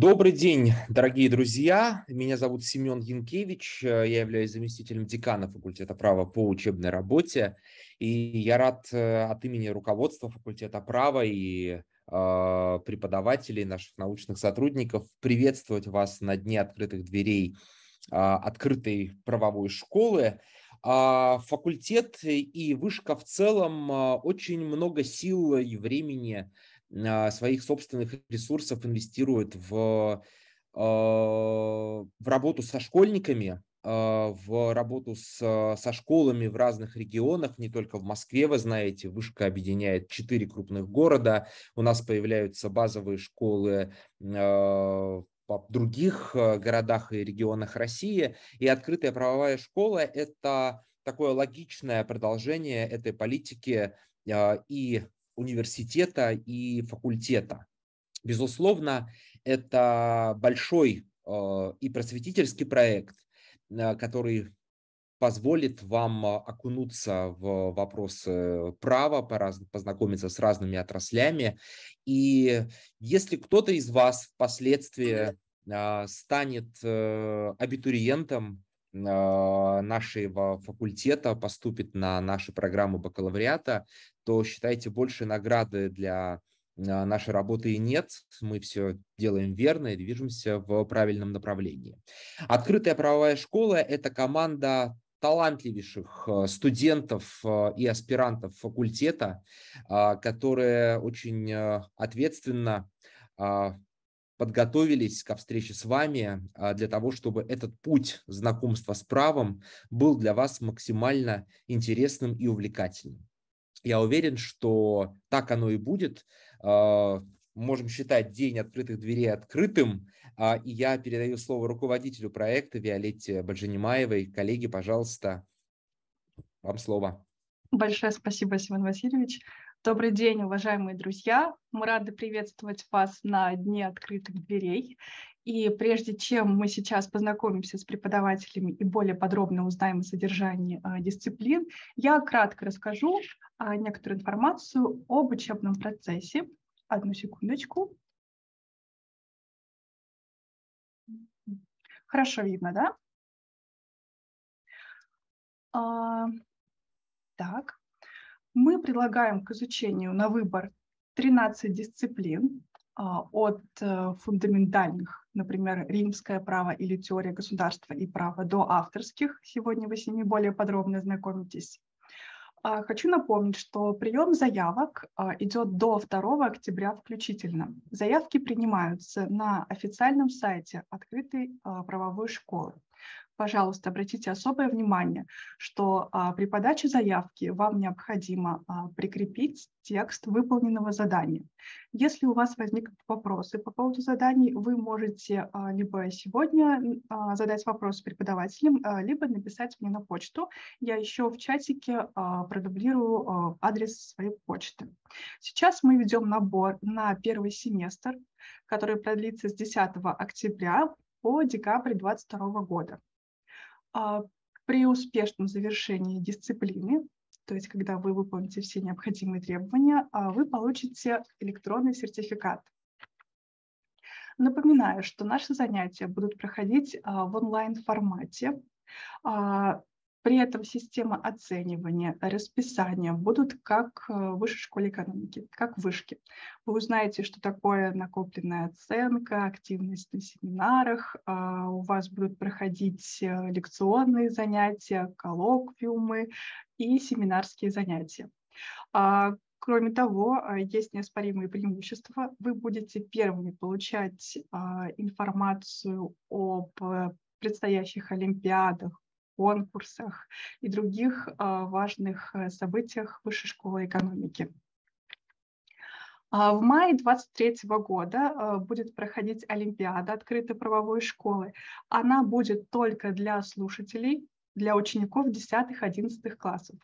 Добрый день, дорогие друзья. Меня зовут Семен Янкевич. Я являюсь заместителем декана факультета права по учебной работе. И я рад э, от имени руководства факультета права и э, преподавателей, наших научных сотрудников приветствовать вас на Дне открытых дверей э, открытой правовой школы. А факультет и вышка в целом очень много сил и времени своих собственных ресурсов инвестирует в, а, в работу со школьниками, а, в работу с, со школами в разных регионах, не только в Москве, вы знаете, Вышка объединяет четыре крупных города, у нас появляются базовые школы в других городах и регионах России, и открытая правовая школа – это такое логичное продолжение этой политики и университета и факультета. Безусловно, это большой э, и просветительский проект, э, который позволит вам окунуться в вопросы права, познакомиться с разными отраслями. И если кто-то из вас впоследствии э, станет абитуриентом нашего факультета, поступит на нашу программу бакалавриата, то считайте, больше награды для а, нашей работы и нет. Мы все делаем верно и движемся в правильном направлении. Открытая правовая школа – это команда талантливейших а, студентов а, и аспирантов факультета, которые очень ответственно подготовились ко встрече с вами для того, чтобы этот путь знакомства с правом был для вас максимально интересным и увлекательным. Я уверен, что так оно и будет. А, можем считать день открытых дверей открытым. А, и я передаю слово руководителю проекта Виолетте Баджанимаевой. Коллеги, пожалуйста, вам слово. Большое спасибо, Семен Васильевич. Добрый день, уважаемые друзья. Мы рады приветствовать вас на Дне открытых дверей. И прежде чем мы сейчас познакомимся с преподавателями и более подробно узнаем о содержании э, дисциплин, я кратко расскажу э, некоторую информацию об учебном процессе. Одну секундочку. Хорошо видно, да? А, так, мы предлагаем к изучению на выбор 13 дисциплин а, от э, фундаментальных, например, римское право или теория государства и права, до авторских. Сегодня вы с ними более подробно знакомитесь. А, хочу напомнить, что прием заявок а, идет до 2 октября включительно. Заявки принимаются на официальном сайте открытой правовой школы пожалуйста, обратите особое внимание, что а, при подаче заявки вам необходимо а, прикрепить текст выполненного задания. Если у вас возникнут вопросы по поводу заданий, вы можете а, либо сегодня задать вопрос преподавателям, либо написать мне на почту. Я еще в чатике продублирую адрес своей почты. Сейчас мы ведем набор на первый семестр, который продлится с 10 октября по декабрь 2022 года. А, при успешном завершении дисциплины, то есть когда вы выполните все необходимые требования, а, вы получите электронный сертификат. Напоминаю, что наши занятия будут проходить а, в онлайн-формате. При этом система оценивания, расписания будут как э, в высшей школе экономики, как в вышке. Вы узнаете, что такое накопленная оценка, активность на семинарах, а, у вас будут проходить э, лекционные занятия, коллоквиумы и семинарские занятия. А, кроме того, э, есть неоспоримые преимущества. Вы будете первыми получать а, информацию об предстоящих олимпиадах, конкурсах и других а, важных э, событиях Высшей школы экономики. А, в мае 2023 года а, будет проходить Олимпиада открытой правовой школы. Она будет только для слушателей, для учеников 10-11 классов.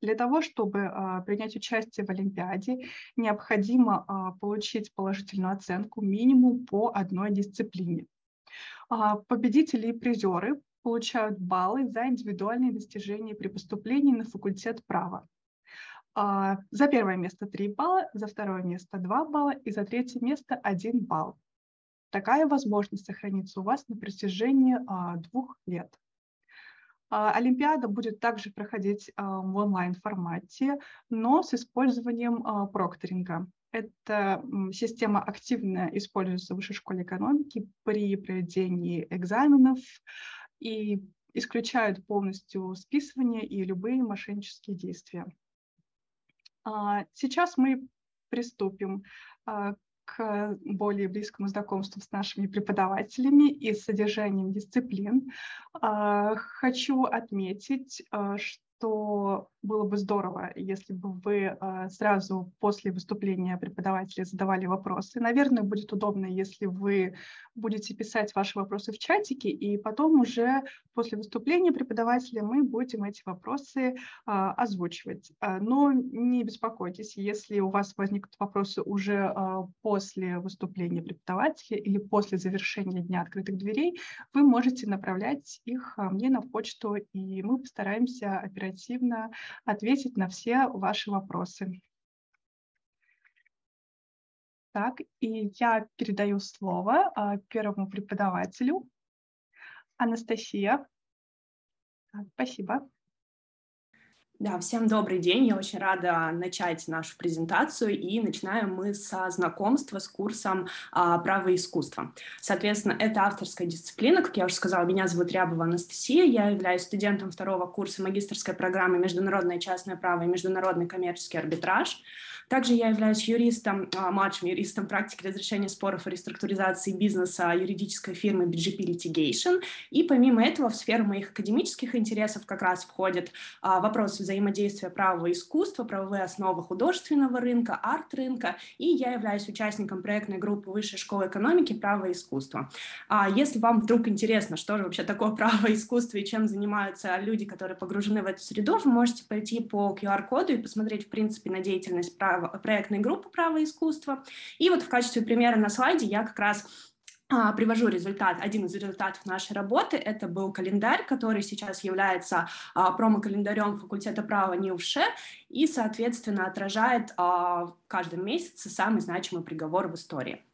Для того, чтобы принять участие в Олимпиаде, необходимо получить положительную оценку минимум по одной дисциплине. Победители и призеры получают баллы за индивидуальные достижения при поступлении на факультет права. А, за первое место 3 балла, за второе место 2 балла и за третье место 1 балл. Такая возможность сохранится у вас на протяжении двух лет. Олимпиада будет также проходить в онлайн-формате, но с использованием прокторинга. Эта система активно используется в Высшей школе экономики при проведении экзаменов и исключают полностью списывание и любые мошеннические действия. А, сейчас мы приступим а, к более близкому знакомству с нашими преподавателями и содержанием дисциплин. А, хочу отметить, что что было бы здорово, если бы вы а, сразу после выступления преподавателя задавали вопросы. Наверное, будет удобно, если вы будете писать ваши вопросы в чатике, и потом уже после выступления преподавателя мы будем эти вопросы а, озвучивать. А, но не беспокойтесь, если у вас возникнут вопросы уже после выступления преподавателя или после завершения Дня открытых дверей, вы можете направлять их мне на почту, и мы постараемся оперативно оперативно ответить на все ваши вопросы. Так, и я передаю слово а, первому преподавателю. Анастасия. Спасибо. Да, всем добрый день. Я очень рада начать нашу презентацию. И начинаем мы со знакомства с курсом а, «Право и искусство». Соответственно, это авторская дисциплина. Как я уже сказала, меня зовут Рябова Анастасия. Я являюсь студентом второго курса магистрской программы «Международное частное право и международный коммерческий арбитраж». Также я являюсь юристом, а, младшим юристом практики разрешения споров и реструктуризации бизнеса юридической фирмы BGP Litigation. И помимо этого в сферу моих академических интересов как раз входят а, вопросы взаимодействия права и искусства, правовые основы художественного рынка, арт-рынка. И я являюсь участником проектной группы Высшей школы экономики «Право и искусство». А если вам вдруг интересно, что же вообще такое право и искусство и чем занимаются люди, которые погружены в эту среду, вы можете пойти по QR-коду и посмотреть, в принципе, на деятельность права проектной группы «Право и искусство». И вот в качестве примера на слайде я как раз а, привожу результат, один из результатов нашей работы. Это был календарь, который сейчас является а, промо-календарем факультета права НИУШЕ и, соответственно, отражает а, в каждом месяце самый значимый приговор в истории.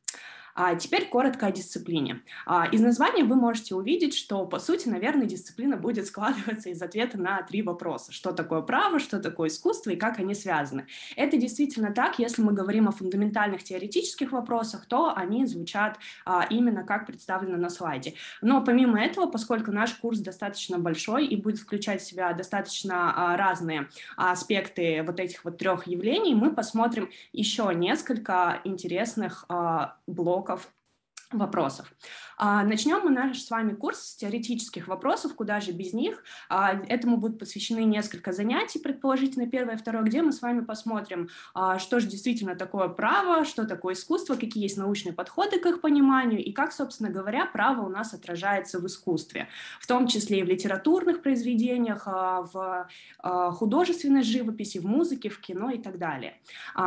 А теперь коротко о дисциплине. А, из названия вы можете увидеть, что, по сути, наверное, дисциплина будет складываться из ответа на три вопроса. Что такое право, что такое искусство и как они связаны. Это действительно так. Если мы говорим о фундаментальных теоретических вопросах, то они звучат а, именно как представлено на слайде. Но помимо этого, поскольку наш курс достаточно большой и будет включать в себя достаточно разные аспекты вот этих вот трех явлений, мы посмотрим еще несколько интересных блоков блоков вопросов. А, начнем мы наш с вами курс с теоретических вопросов, куда же без них. А, этому будут посвящены несколько занятий, предположительно первое и второе, где мы с вами посмотрим, а, что же действительно такое право, что такое искусство, какие есть научные подходы к их пониманию и как, собственно говоря, право у нас отражается в искусстве, в том числе и в литературных произведениях, в художественной живописи, в музыке, в кино и так далее.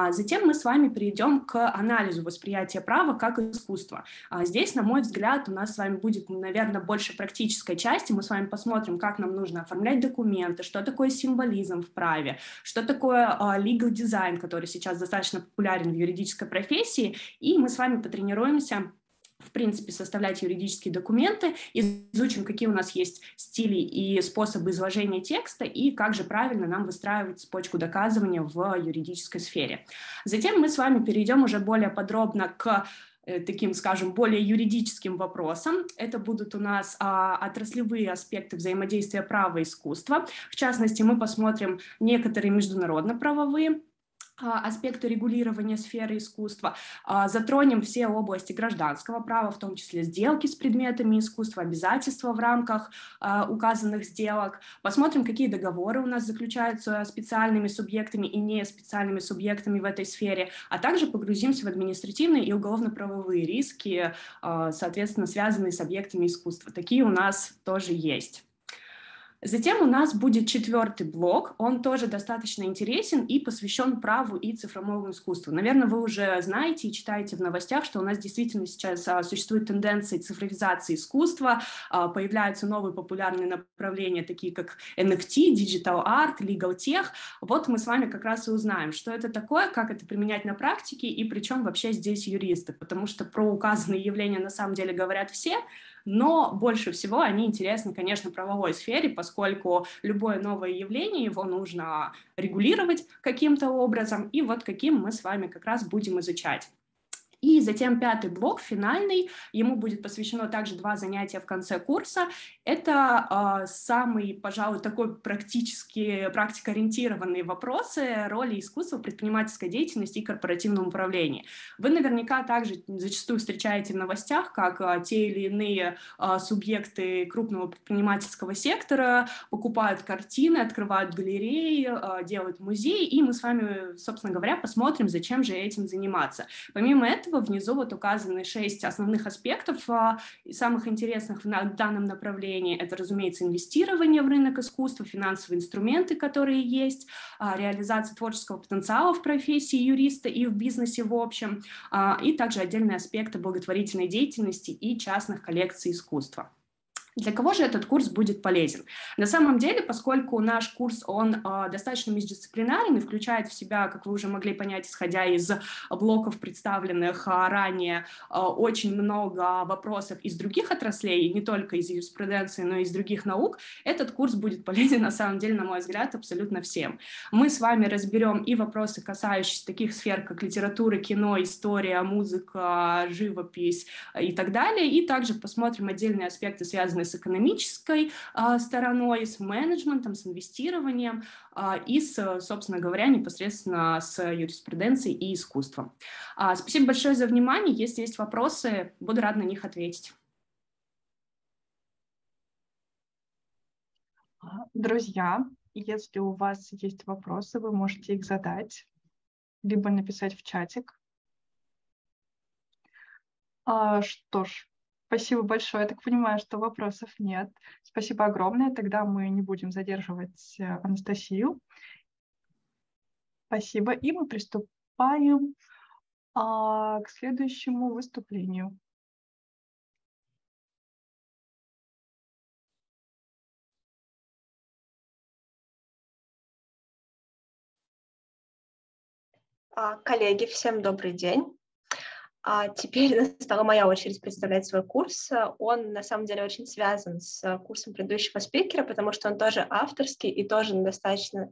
Затем мы с вами перейдем к анализу восприятия права как искусства. Здесь, на мой взгляд, у нас с вами будет, наверное, больше практической части. Мы с вами посмотрим, как нам нужно оформлять документы, что такое символизм в праве, что такое uh, legal design, который сейчас достаточно популярен в юридической профессии, и мы с вами потренируемся в принципе, составлять юридические документы, изучим, какие у нас есть стили и способы изложения текста, и как же правильно нам выстраивать цепочку доказывания в юридической сфере. Затем мы с вами перейдем уже более подробно к таким, скажем, более юридическим вопросам. Это будут у нас а, отраслевые аспекты взаимодействия права и искусства. В частности, мы посмотрим некоторые международно-правовые аспекты регулирования сферы искусства, а, затронем все области гражданского права, в том числе сделки с предметами искусства, обязательства в рамках а, указанных сделок, посмотрим, какие договоры у нас заключаются специальными субъектами и не специальными субъектами в этой сфере, а также погрузимся в административные и уголовно-правовые риски, соответственно, связанные с объектами искусства. Такие у нас тоже есть. Затем у нас будет четвертый блок, он тоже достаточно интересен и посвящен праву и цифровому искусству. Наверное, вы уже знаете и читаете в новостях, что у нас действительно сейчас а, существует тенденция цифровизации искусства, а, появляются новые популярные направления, такие как NFT, Digital Art, Legal Tech. Вот мы с вами как раз и узнаем, что это такое, как это применять на практике и причем вообще здесь юристы, потому что про указанные явления на самом деле говорят все, но больше всего они интересны, конечно, правовой сфере, поскольку любое новое явление, его нужно регулировать каким-то образом, и вот каким мы с вами как раз будем изучать. И затем пятый блок, финальный, ему будет посвящено также два занятия в конце курса. Это э, самый, пожалуй, такой практически практикоориентированные вопросы роли искусства в предпринимательской деятельности и корпоративном управлении. Вы наверняка также зачастую встречаете в новостях, как э, те или иные э, субъекты крупного предпринимательского сектора покупают картины, открывают галереи, э, делают музеи, и мы с вами, собственно говоря, посмотрим, зачем же этим заниматься. Помимо этого, этого внизу вот указаны шесть основных аспектов а, самых интересных в данном направлении. Это, разумеется, инвестирование в рынок искусства, финансовые инструменты, которые есть, а, реализация творческого потенциала в профессии юриста и в бизнесе в общем, а, и также отдельные аспекты благотворительной деятельности и частных коллекций искусства. Для кого же этот курс будет полезен? На самом деле, поскольку наш курс, он э, достаточно междисциплинарен и включает в себя, как вы уже могли понять, исходя из блоков, представленных э, ранее, э, очень много вопросов из других отраслей, не только из юриспруденции, но и из других наук, этот курс будет полезен, на самом деле, на мой взгляд, абсолютно всем. Мы с вами разберем и вопросы, касающиеся таких сфер, как литература, кино, история, музыка, живопись и так далее, и также посмотрим отдельные аспекты, связанные связанные с экономической а, стороной, с менеджментом, с инвестированием а, и, с, собственно говоря, непосредственно с юриспруденцией и искусством. А, спасибо большое за внимание. Если есть вопросы, буду рад на них ответить. Друзья, если у вас есть вопросы, вы можете их задать, либо написать в чатик. А, что ж, Спасибо большое. Я так понимаю, что вопросов нет. Спасибо огромное. Тогда мы не будем задерживать э, Анастасию. Спасибо. И мы приступаем а, к следующему выступлению. А, коллеги, всем добрый день. А теперь настала моя очередь представлять свой курс. Он на самом деле очень связан с курсом предыдущего спикера, потому что он тоже авторский и тоже на достаточно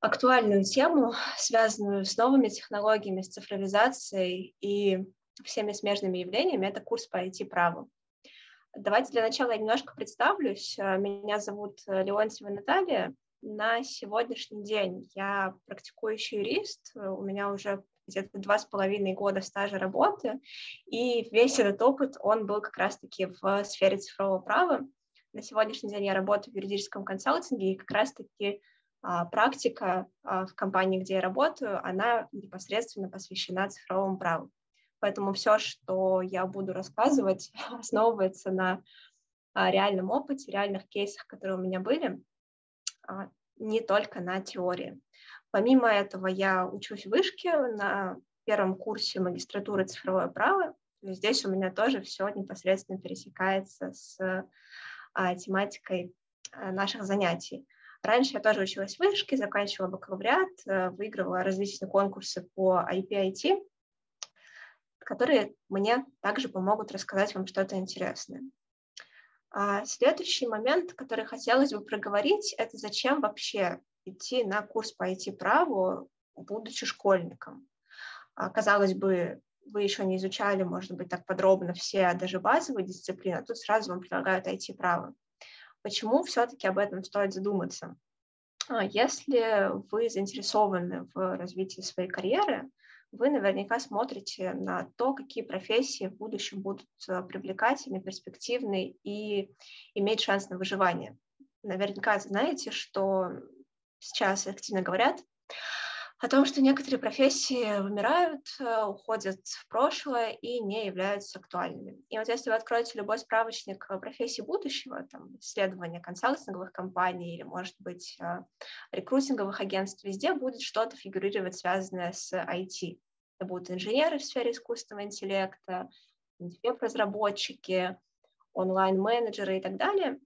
актуальную тему, связанную с новыми технологиями, с цифровизацией и всеми смежными явлениями. Это курс по IT-праву. Давайте для начала я немножко представлюсь. Меня зовут Леонтьева Наталья. На сегодняшний день я практикующий юрист. У меня уже где-то два с половиной года стажа работы, и весь этот опыт, он был как раз-таки в сфере цифрового права. На сегодняшний день я работаю в юридическом консалтинге, и как раз-таки а, практика а, в компании, где я работаю, она непосредственно посвящена цифровому праву. Поэтому все, что я буду рассказывать, основывается на а, реальном опыте, реальных кейсах, которые у меня были, а, не только на теории. Помимо этого, я учусь в вышке на первом курсе магистратуры цифровое право. Здесь у меня тоже все непосредственно пересекается с а, тематикой а, наших занятий. Раньше я тоже училась в вышке, заканчивала бакалавриат, а, выигрывала различные конкурсы по IP-IT, которые мне также помогут рассказать вам что-то интересное. А следующий момент, который хотелось бы проговорить, это зачем вообще идти на курс по IT-праву, будучи школьником. А, казалось бы, вы еще не изучали, может быть, так подробно все даже базовые дисциплины, а тут сразу вам предлагают IT-право. Почему все-таки об этом стоит задуматься? А, если вы заинтересованы в развитии своей карьеры, вы наверняка смотрите на то, какие профессии в будущем будут а, привлекательны, перспективны и иметь шанс на выживание. Наверняка знаете, что сейчас активно говорят о том, что некоторые профессии вымирают, э, уходят в прошлое и не являются актуальными. И вот если вы откроете любой справочник профессий будущего, там, исследования консалтинговых компаний или, может быть, э, рекрутинговых агентств, везде будет что-то фигурировать, связанное с IT. Это будут инженеры в сфере искусственного интеллекта, веб-разработчики, онлайн-менеджеры и так далее.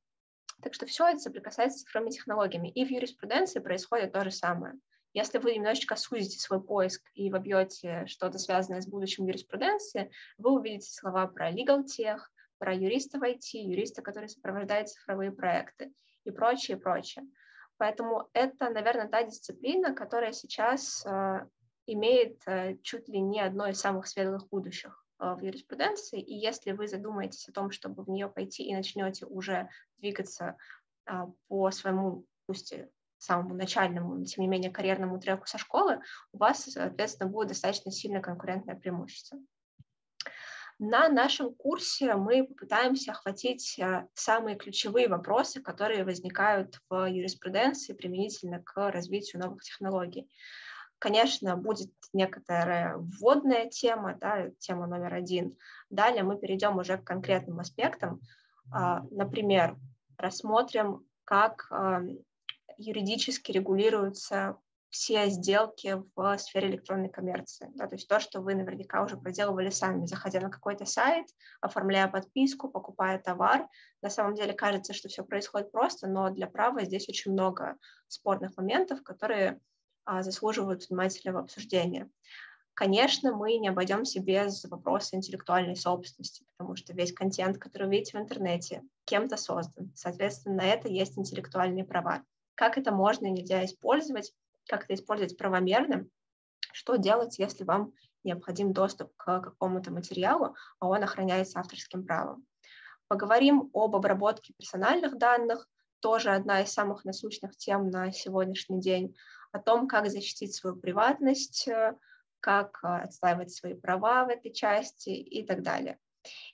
Так что все это соприкасается с цифровыми технологиями. И в юриспруденции происходит то же самое. Если вы немножечко сузите свой поиск и вобьете что-то связанное с будущим юриспруденцией, вы увидите слова про legal tech, про юриста в IT, юриста, который сопровождает цифровые проекты и прочее, прочее. Поэтому это, наверное, та дисциплина, которая сейчас э, имеет э, чуть ли не одно из самых светлых будущих э, в юриспруденции. И если вы задумаетесь о том, чтобы в нее пойти и начнете уже двигаться э, по своему, пусть и самому начальному, но тем не менее карьерному треку со школы, у вас, соответственно, будет достаточно сильное конкурентное преимущество. На нашем курсе мы попытаемся охватить самые ключевые вопросы, которые возникают в юриспруденции применительно к развитию новых технологий. Конечно, будет некоторая вводная тема, да, тема номер один. Далее мы перейдем уже к конкретным аспектам. А, например, рассмотрим, как а, юридически регулируются все сделки в сфере электронной коммерции. Да, то есть то, что вы наверняка уже проделывали сами, заходя на какой-то сайт, оформляя подписку, покупая товар. На самом деле кажется, что все происходит просто, но для права здесь очень много спорных моментов, которые а, заслуживают внимательного обсуждения. Конечно, мы не обойдемся без вопроса интеллектуальной собственности, потому что весь контент, который вы видите в интернете, кем-то создан. Соответственно, на это есть интеллектуальные права. Как это можно и нельзя использовать, как это использовать правомерно, что делать, если вам необходим доступ к какому-то материалу, а он охраняется авторским правом. Поговорим об обработке персональных данных, тоже одна из самых насущных тем на сегодняшний день о том, как защитить свою приватность, э, как э, отстаивать свои права в этой части и так далее.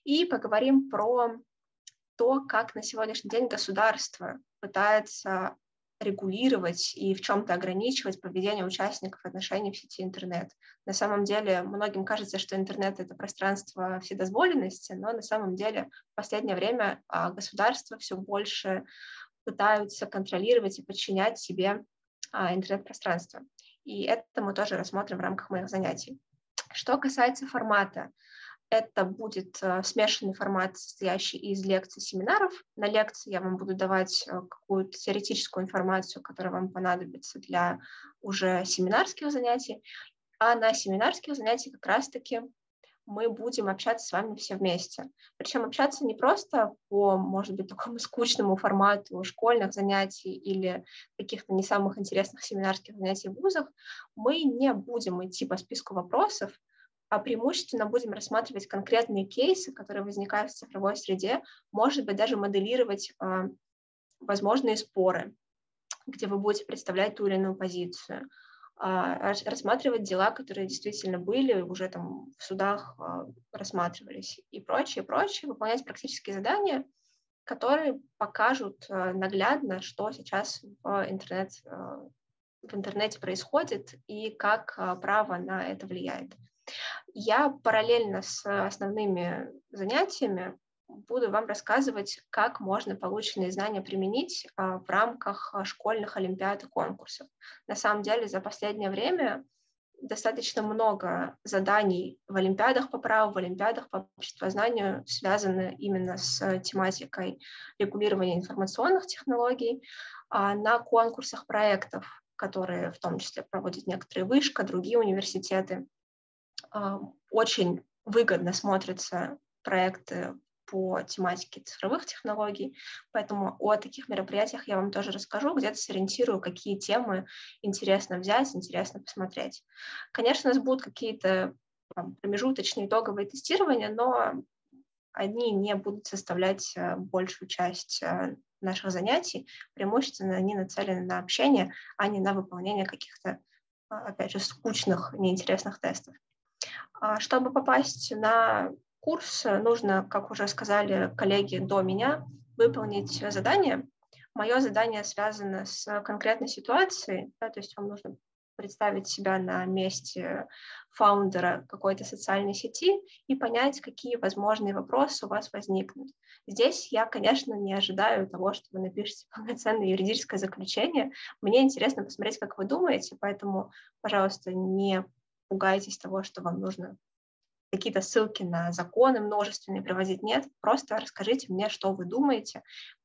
И поговорим про то, как на сегодняшний день государство пытается регулировать и в чем-то ограничивать поведение участников отношений в сети интернет. На самом деле многим кажется, что интернет — это пространство вседозволенности, но на самом деле в последнее время а, государства все больше пытаются контролировать и подчинять себе а, интернет-пространства. И это мы тоже рассмотрим в рамках моих занятий. Что касается формата, это будет э, смешанный формат, состоящий из лекций, семинаров. На лекции я вам буду давать э, какую-то теоретическую информацию, которая вам понадобится для уже семинарских занятий. А на семинарских занятиях как раз-таки мы будем общаться с вами все вместе. Причем общаться не просто по, может быть, такому скучному формату школьных занятий или каких-то не самых интересных семинарских занятий в вузах. Мы не будем идти по списку вопросов, а преимущественно будем рассматривать конкретные кейсы, которые возникают в цифровой среде, может быть, даже моделировать э, возможные споры, где вы будете представлять ту или иную позицию. А, рассматривать дела, которые действительно были, уже там в судах а, рассматривались и прочее, прочее, выполнять практические задания, которые покажут а, наглядно, что сейчас в, интернет, в интернете происходит и как право на это влияет. Я параллельно с основными занятиями буду вам рассказывать, как можно полученные знания применить а, в рамках а, школьных олимпиад и конкурсов. На самом деле за последнее время достаточно много заданий в олимпиадах по праву, в олимпиадах по обществознанию связаны именно с тематикой регулирования информационных технологий. А на конкурсах проектов, которые в том числе проводят некоторые вышка, другие университеты, очень выгодно смотрятся проекты по тематике цифровых технологий, поэтому о таких мероприятиях я вам тоже расскажу, где-то сориентирую, какие темы интересно взять, интересно посмотреть. Конечно, у нас будут какие-то промежуточные итоговые тестирования, но они не будут составлять э, большую часть э, наших занятий, преимущественно они нацелены на общение, а не на выполнение каких-то, а, опять же, скучных, неинтересных тестов. А чтобы попасть на курс нужно, как уже сказали коллеги до меня, выполнить задание. Мое задание связано с конкретной ситуацией, да, то есть вам нужно представить себя на месте фаундера какой-то социальной сети и понять, какие возможные вопросы у вас возникнут. Здесь я, конечно, не ожидаю того, что вы напишете полноценное юридическое заключение. Мне интересно посмотреть, как вы думаете, поэтому, пожалуйста, не пугайтесь того, что вам нужно какие-то ссылки на законы множественные привозить. Нет, просто расскажите мне, что вы думаете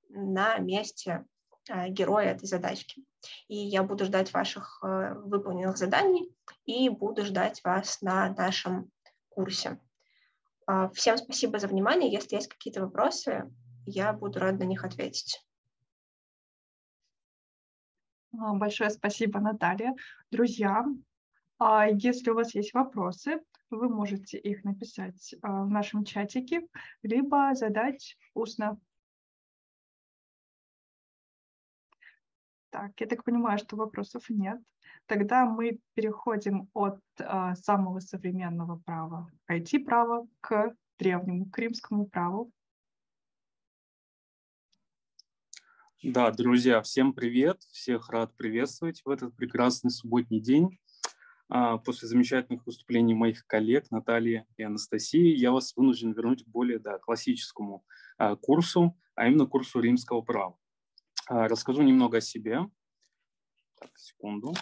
на месте а, героя этой задачки. И я буду ждать ваших э, выполненных заданий и буду ждать вас на нашем курсе. А, всем спасибо за внимание. Если есть какие-то вопросы, я буду рада на них ответить. А, большое спасибо, Наталья. Друзья, если у вас есть вопросы, вы можете их написать в нашем чатике, либо задать устно Так, я так понимаю, что вопросов нет. Тогда мы переходим от э, самого современного права, IT-права, к древнему, к римскому праву. Да, друзья, всем привет, всех рад приветствовать в этот прекрасный субботний день. А, после замечательных выступлений моих коллег Натальи и Анастасии я вас вынужден вернуть к более да, классическому а, курсу, а именно курсу римского права. А, расскажу немного о себе. Так, секунду.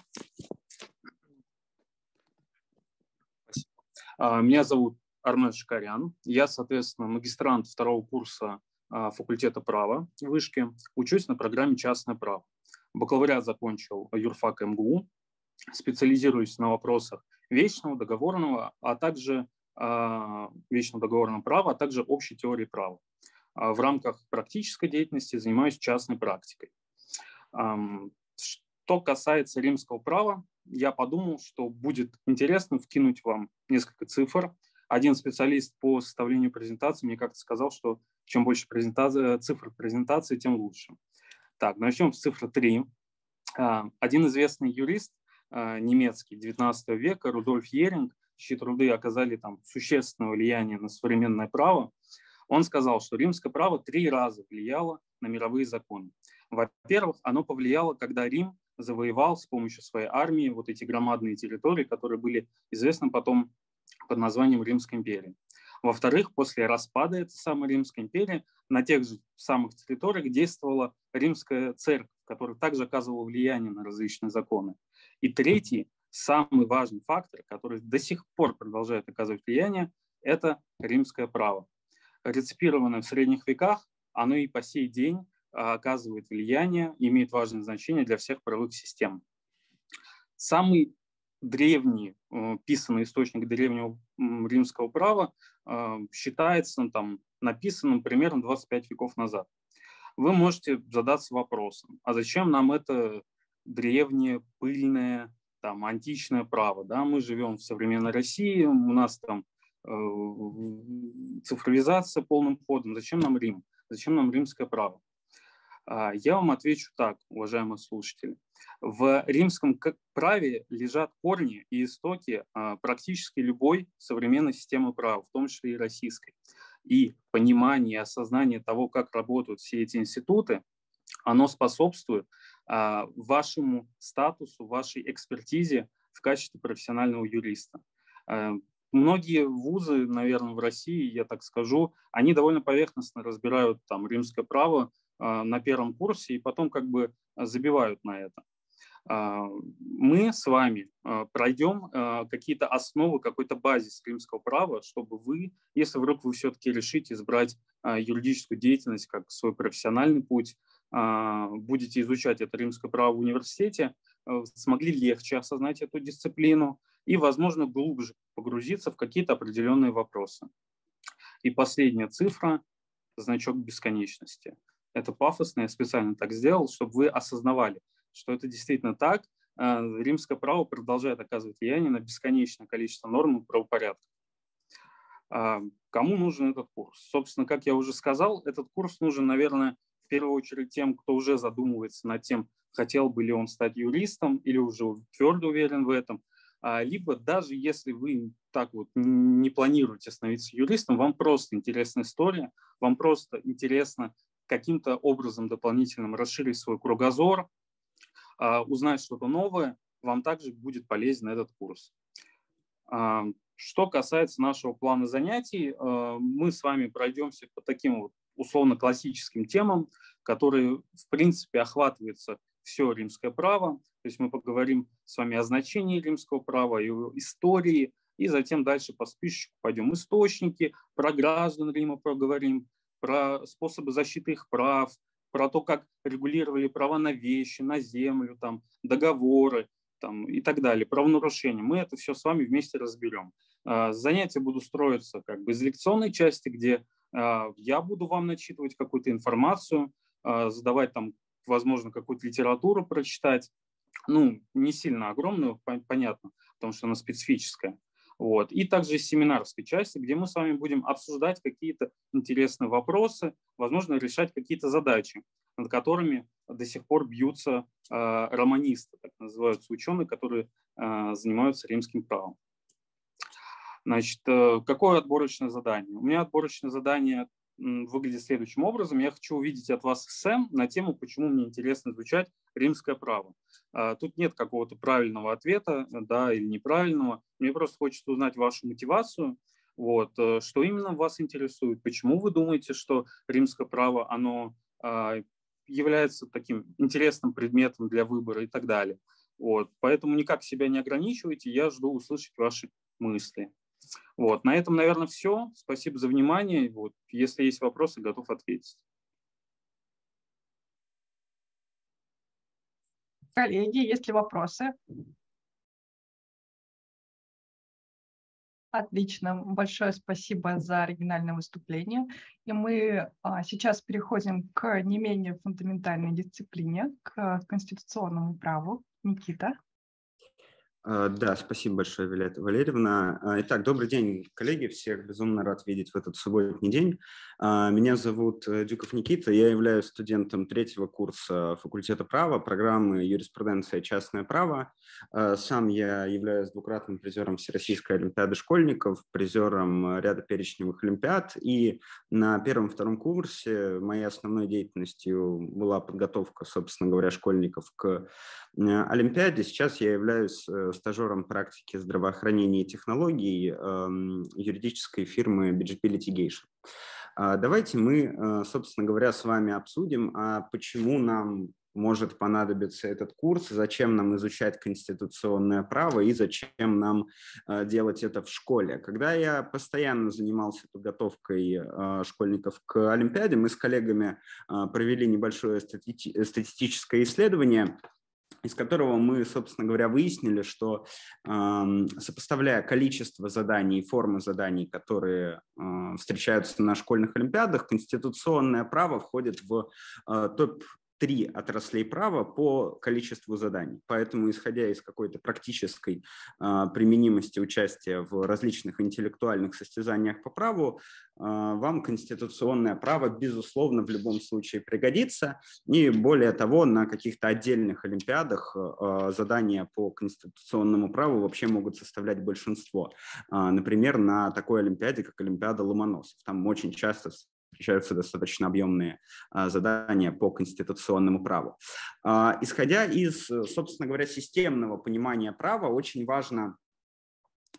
Меня зовут Армен Шкарян. Я, соответственно, магистрант второго курса факультета права в Вышке. Учусь на программе «Частное право». Бакалавриат закончил юрфак МГУ. Специализируюсь на вопросах вечного, договорного, а также вечного договорного права, а также общей теории права. А, в рамках практической деятельности занимаюсь частной практикой. Что касается римского права, я подумал, что будет интересно вкинуть вам несколько цифр. Один специалист по составлению презентации мне как-то сказал, что чем больше презентации, цифр презентации, тем лучше. Так, начнем с цифры 3. А, один известный юрист немецкий 19 века, Рудольф Еринг, чьи труды оказали там существенное влияние на современное право, он сказал, что римское право три раза влияло на мировые законы. Во-первых, оно повлияло, когда Рим завоевал с помощью своей армии вот эти громадные территории, которые были известны потом под названием Римской империи. Во-вторых, после распада этой самой Римской империи на тех же самых территориях действовала римская церковь, которая также оказывала влияние на различные законы. И третий, самый важный фактор, который до сих пор продолжает оказывать влияние, это римское право реципированное в средних веках, оно и по сей день а, оказывает влияние, имеет важное значение для всех правовых систем. Самый древний э, писанный источник древнего римского права э, считается там, написанным примерно 25 веков назад. Вы можете задаться вопросом, а зачем нам это древнее, пыльное, там, античное право? Да? Мы живем в современной России, у нас там Э, цифровизация полным ходом. Зачем нам Рим? Зачем нам римское право? А, я вам отвечу так, уважаемые слушатели. В римском праве лежат корни и истоки а, практически любой современной системы права, в том числе и российской. И понимание осознание того, как работают все эти институты, оно способствует вашему статусу, вашей экспертизе в качестве профессионального юриста. Многие вузы, наверное, в России, я так скажу, они довольно поверхностно разбирают там римское право э, на первом курсе и потом как бы забивают на это. Э, мы с вами э, пройдем какие-то основы, какой-то базис римского права, чтобы вы, если вдруг вы все-таки решите избрать юридическую деятельность как свой профессиональный путь, будете изучать это римское право в университете, смогли легче осознать эту дисциплину, и, возможно, глубже погрузиться в какие-то определенные вопросы. И последняя цифра – значок бесконечности. Это пафосно, я специально так сделал, чтобы вы осознавали, что это действительно так. Э, римское право продолжает оказывать влияние на бесконечное количество норм и правопорядков. А, кому нужен этот курс? Собственно, как я уже сказал, этот курс нужен, наверное, в первую очередь тем, кто уже задумывается над тем, хотел бы ли он стать юристом или уже твердо уверен в этом, а, либо даже если вы так вот не планируете становиться юристом, вам просто интересна история, вам просто интересно каким-то образом дополнительным расширить свой кругозор, а, узнать что-то новое, вам также будет полезен этот курс. Что касается нашего плана занятий, мы с вами пройдемся по таким вот условно классическим темам, которые в принципе охватываются все римское право. То есть мы поговорим с вами о значении римского права, его истории, и затем дальше по списку пойдем источники, про граждан Рима поговорим, про способы защиты их прав, про то, как регулировали права на вещи, на землю, там, договоры там, и так далее, правонарушения. Мы это все с вами вместе разберем. А, занятия будут строиться как бы из лекционной части, где я буду вам начитывать какую-то информацию, а, задавать там, возможно, какую-то литературу прочитать. Ну, не сильно огромную, понятно, потому что она специфическая. Вот. И также семинарской части, где мы с вами будем обсуждать какие-то интересные вопросы, возможно, решать какие-то задачи, над которыми до сих пор бьются э, романисты, так называются ученые, которые э, занимаются римским правом. Значит, э, какое отборочное задание? У меня отборочное задание выглядит следующим образом. Я хочу увидеть от вас эссе на тему, почему мне интересно изучать римское право. А, тут нет какого-то правильного ответа, да, или неправильного. Мне просто хочется узнать вашу мотивацию, вот, э, что именно вас интересует, почему вы думаете, что римское право, оно а, является таким интересным предметом для выбора и так далее. Вот, поэтому никак себя не ограничивайте, я жду услышать ваши мысли. Вот. На этом, наверное, все. Спасибо за внимание. Вот. Если есть вопросы, готов ответить. Коллеги, есть ли вопросы? Отлично. Большое спасибо за оригинальное выступление. И мы а, сейчас переходим к не менее фундаментальной дисциплине, к конституционному праву. Никита. А, да, спасибо большое, Виолетта Валерьевна. А, итак, добрый день, коллеги. Всех безумно рад видеть в этот субботний день. А, меня зовут э, Дюков Никита. Я являюсь студентом третьего курса факультета права, программы юриспруденция и частное право. Сам я являюсь двукратным призером Всероссийской олимпиады школьников, призером ряда перечневых олимпиад. И на первом-втором курсе моей основной деятельностью была подготовка, собственно говоря, школьников к Э, Олимпиаде. Сейчас я являюсь э, стажером практики здравоохранения и технологий эм, юридической фирмы BGP Litigation. А, давайте мы, э, собственно говоря, с вами обсудим, а почему нам может понадобиться этот курс, зачем нам изучать конституционное право и зачем нам делать это в школе. Когда я постоянно занимался подготовкой школьников к Олимпиаде, мы с коллегами провели небольшое статистическое исследование из которого мы, собственно говоря, выяснили, что сопоставляя количество заданий и формы заданий, которые э, встречаются на школьных олимпиадах, конституционное право входит в э, топ три отраслей права по количеству заданий. Поэтому, исходя из какой-то практической э, применимости участия в различных интеллектуальных состязаниях по праву, э, вам конституционное право, безусловно, в любом случае пригодится. И более того, на каких-то отдельных олимпиадах э, задания по конституционному праву вообще могут составлять большинство. Э, например, на такой олимпиаде, как Олимпиада Ломоносов. Там очень часто встречаются достаточно объемные а, задания по конституционному праву. А, исходя из, собственно говоря, системного понимания права, очень важно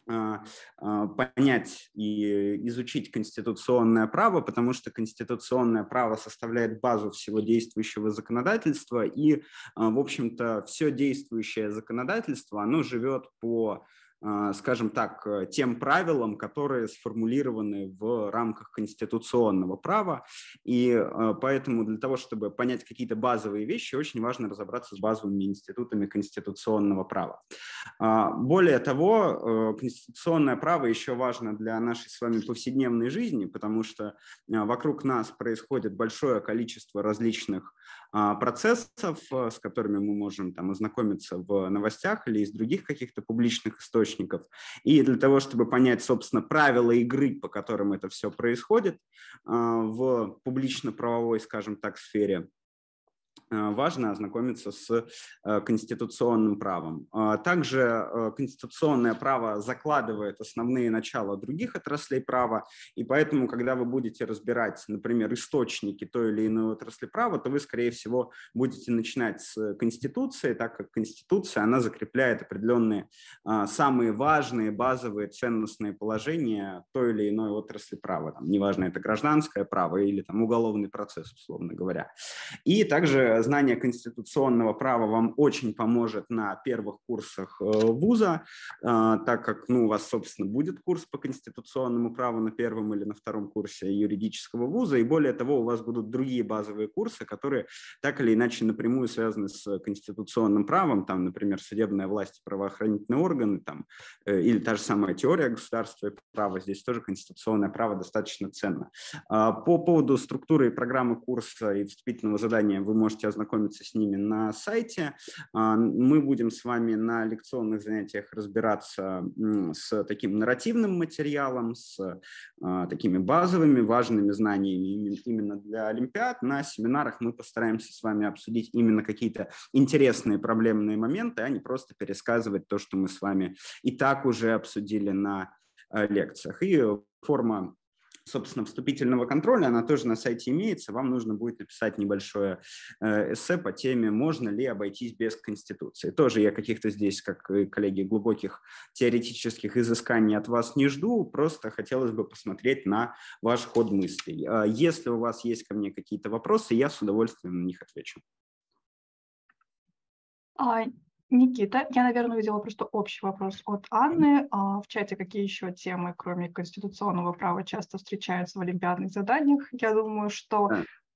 а, понять и изучить конституционное право, потому что конституционное право составляет базу всего действующего законодательства, и, в общем-то, все действующее законодательство, оно живет по скажем так, э, тем правилам, которые сформулированы в рамках конституционного права. И э, поэтому для того, чтобы понять какие-то базовые вещи, очень важно разобраться с базовыми институтами конституционного права. А, более того, э, конституционное право еще важно для нашей с вами повседневной жизни, потому что вокруг нас происходит большое количество различных а, процессов, с которыми мы можем там, ознакомиться в новостях или из других каких-то публичных источников. И для того, чтобы понять, собственно, правила игры, по которым это все происходит а, в публично-правовой, скажем так, сфере, Э, важно ознакомиться с э, конституционным правом. А также э, конституционное право закладывает основные начала других отраслей права, и поэтому, когда вы будете разбирать, например, источники той или иной отрасли права, то вы, скорее всего, будете начинать с Конституции, так как Конституция, она закрепляет определенные а, самые важные, базовые, ценностные положения той или иной отрасли права. Там, неважно, это гражданское право или там, уголовный процесс, условно говоря. И также знание конституционного права вам очень поможет на первых курсах э, вуза, а, так как ну, у вас, собственно, будет курс по конституционному праву на первом или на втором курсе юридического вуза, и более того, у вас будут другие базовые курсы, которые так или иначе напрямую связаны с конституционным правом, там, например, судебная власть, правоохранительные органы, там, э, или та же самая теория государства и права, здесь тоже конституционное право достаточно ценно. А, по поводу структуры и программы курса и вступительного задания вы можете ознакомиться с ними на сайте. А, мы будем с вами на лекционных занятиях разбираться с таким нарративным материалом, с а, такими базовыми важными знаниями именно для Олимпиад. На семинарах мы постараемся с вами обсудить именно какие-то интересные проблемные моменты, а не просто пересказывать то, что мы с вами и так уже обсудили на а, лекциях. И форма собственно, вступительного контроля, она тоже на сайте имеется. Вам нужно будет написать небольшое э, эссе по теме «Можно ли обойтись без Конституции?». Тоже я каких-то здесь, как и коллеги, глубоких теоретических изысканий от вас не жду, просто хотелось бы посмотреть на ваш ход мыслей. А если у вас есть ко мне какие-то вопросы, я с удовольствием на них отвечу. Никита, я, наверное, увидела просто общий вопрос от Анны. А в чате какие еще темы, кроме конституционного права, часто встречаются в олимпиадных заданиях? Я думаю, что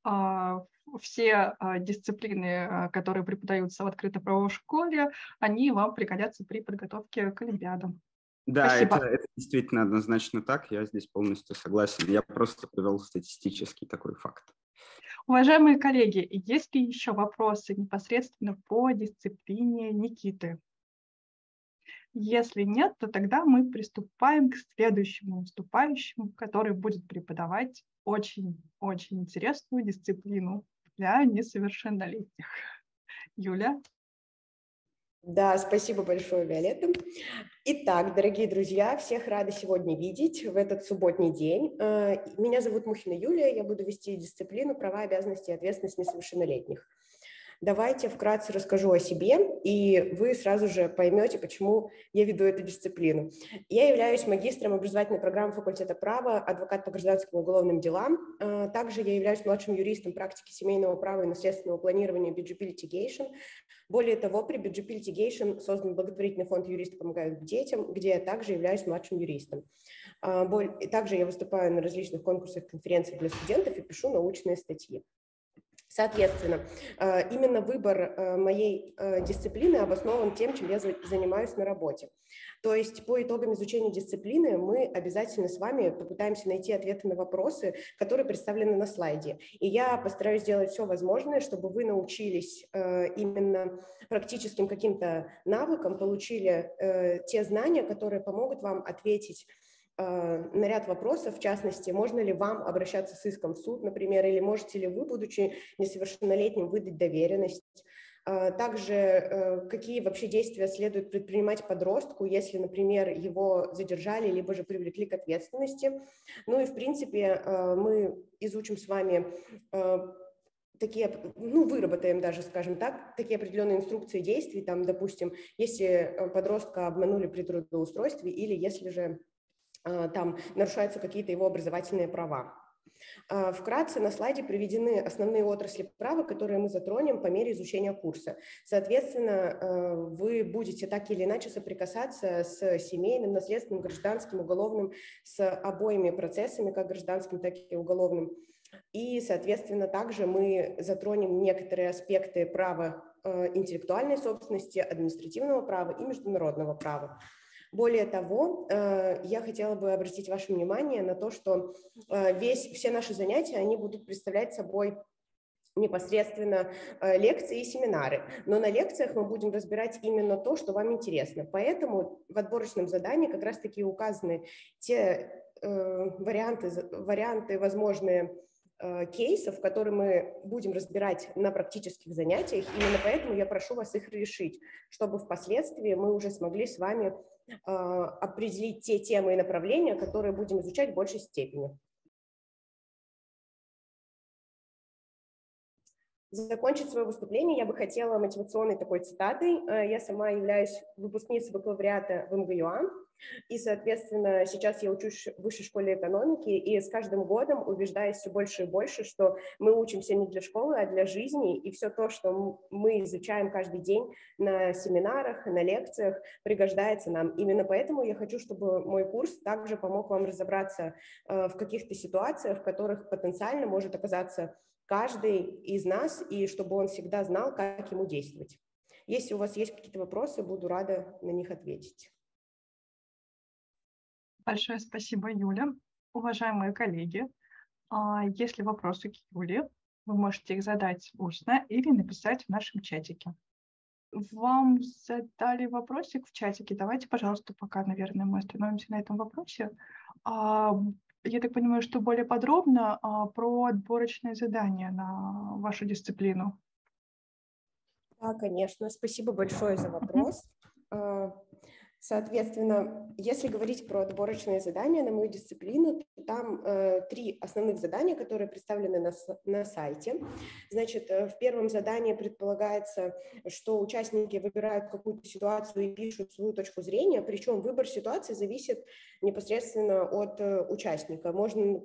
а, все а, дисциплины, а, которые преподаются в открытой правовой школе, они вам пригодятся при подготовке к олимпиадам. Да, это, это действительно однозначно так, я здесь полностью согласен. Я просто привел статистический такой факт. Уважаемые коллеги, есть ли еще вопросы непосредственно по дисциплине Никиты? Если нет, то тогда мы приступаем к следующему выступающему, который будет преподавать очень-очень интересную дисциплину для несовершеннолетних. Юля? Да, спасибо большое, Виолетта. Итак, дорогие друзья, всех рада сегодня видеть в этот субботний день. Э, меня зовут Мухина Юлия, я буду вести дисциплину «Права, обязанности и ответственность несовершеннолетних». Давайте вкратце расскажу о себе, и вы сразу же поймете, почему я веду эту дисциплину. Я являюсь магистром образовательной программы факультета права, адвокат по гражданским и уголовным делам. А, также я являюсь младшим юристом практики семейного права и наследственного планирования BGP Litigation. Более того, при BGP Litigation создан благотворительный фонд «Юристы помогают детям», где я также являюсь младшим юристом. А, также я выступаю на различных конкурсах, конференциях для студентов и пишу научные статьи. Соответственно, э, именно выбор э, моей э, дисциплины обоснован тем, чем я занимаюсь на работе. То есть по итогам изучения дисциплины мы обязательно с вами попытаемся найти ответы на вопросы, которые представлены на слайде. И я постараюсь сделать все возможное, чтобы вы научились именно практическим каким-то навыкам, получили те знания, которые помогут вам ответить на ряд вопросов, в частности, можно ли вам обращаться с иском в суд, например, или можете ли вы, будучи несовершеннолетним, выдать доверенность. Э, также, э, какие вообще действия следует предпринимать подростку, если, например, его задержали, либо же привлекли к ответственности. Ну и, в принципе, мы изучим с вами такие, ну, выработаем даже, скажем так, такие определенные инструкции действий, там, допустим, если подростка обманули при трудоустройстве или если же там нарушаются какие-то его образовательные права. А, вкратце на слайде приведены основные отрасли права, которые мы затронем по мере изучения курса. Соответственно, а, вы будете так или иначе соприкасаться с семейным, наследственным, гражданским, уголовным, с обоими процессами, как гражданским, так и уголовным. И, соответственно, также мы затронем некоторые аспекты права интеллектуальной собственности, административного права и международного права. Более того, э, я хотела бы обратить ваше внимание на то, что э, весь, все наши занятия, они будут представлять собой непосредственно э, лекции и семинары. Но на лекциях мы будем разбирать именно то, что вам интересно. Поэтому в отборочном задании как раз-таки указаны те варианты, варианты возможные э, кейсов, которые мы будем разбирать на практических занятиях. Именно поэтому я прошу вас их решить, чтобы впоследствии мы уже смогли с вами э, определить те темы и направления, которые будем изучать в большей степени. Закончить свое выступление я бы хотела мотивационной такой цитатой. Э, я сама являюсь выпускницей бакалавриата в МГЮА, и, соответственно, сейчас я учусь в высшей школе экономики, и с каждым годом убеждаюсь все больше и больше, что мы учимся не для школы, а для жизни, и все то, что мы изучаем каждый день на семинарах, на лекциях, пригождается нам. Именно поэтому я хочу, чтобы мой курс также помог вам разобраться э, в каких-то ситуациях, в которых потенциально может оказаться каждый из нас, и чтобы он всегда знал, как ему действовать. Если у вас есть какие-то вопросы, буду рада на них ответить. Большое спасибо, Юля. Уважаемые коллеги, а, если вопросы к Юле, вы можете их задать устно или написать в нашем чатике. Вам задали вопросик в чатике. Давайте, пожалуйста, пока, наверное, мы остановимся на этом вопросе. А, я так понимаю, что более подробно а, про отборочные задания на вашу дисциплину. Да, конечно. Спасибо большое за вопрос. Соответственно, если говорить про отборочные задания на мою дисциплину, то там э, три основных задания, которые представлены на, на сайте. Значит, э, в первом задании предполагается, что участники выбирают какую-то ситуацию и пишут свою точку зрения, причем выбор ситуации зависит непосредственно от э, участника. Можно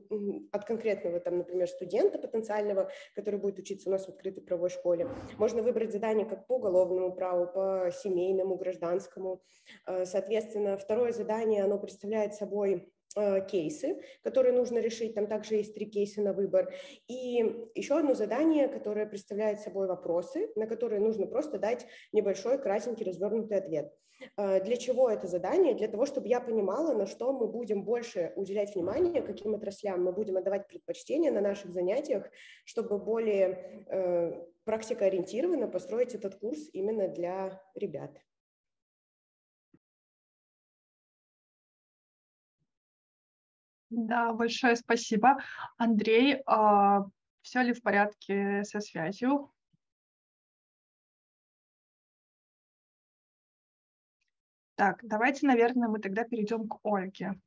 от конкретного, там, например, студента потенциального, который будет учиться у нас в открытой правовой школе. Можно выбрать задание как по уголовному праву, по семейному, гражданскому, э, Соответственно, второе задание, оно представляет собой э, кейсы, которые нужно решить. Там также есть три кейса на выбор. И еще одно задание, которое представляет собой вопросы, на которые нужно просто дать небольшой красненький развернутый ответ. Э, для чего это задание? Для того, чтобы я понимала, на что мы будем больше уделять внимание, каким отраслям мы будем отдавать предпочтение на наших занятиях, чтобы более э, практикоориентированно построить этот курс именно для ребят. Да, большое спасибо. Андрей, а, все ли в порядке со связью? Так, давайте, наверное, мы тогда перейдем к Ольге.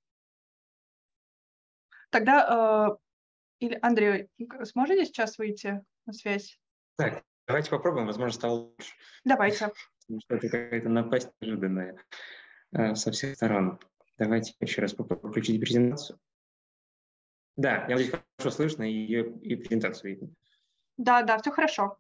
Тогда, э, или Андрей, сможете сейчас выйти на связь? Так, давайте попробуем, возможно, стало лучше. Давайте. Потому что это какая-то напасть неожиданная э, со всех сторон. Давайте еще раз попробуем включить презентацию. Да, я надеюсь, хорошо слышно и, и презентацию видно. Да, да, все хорошо.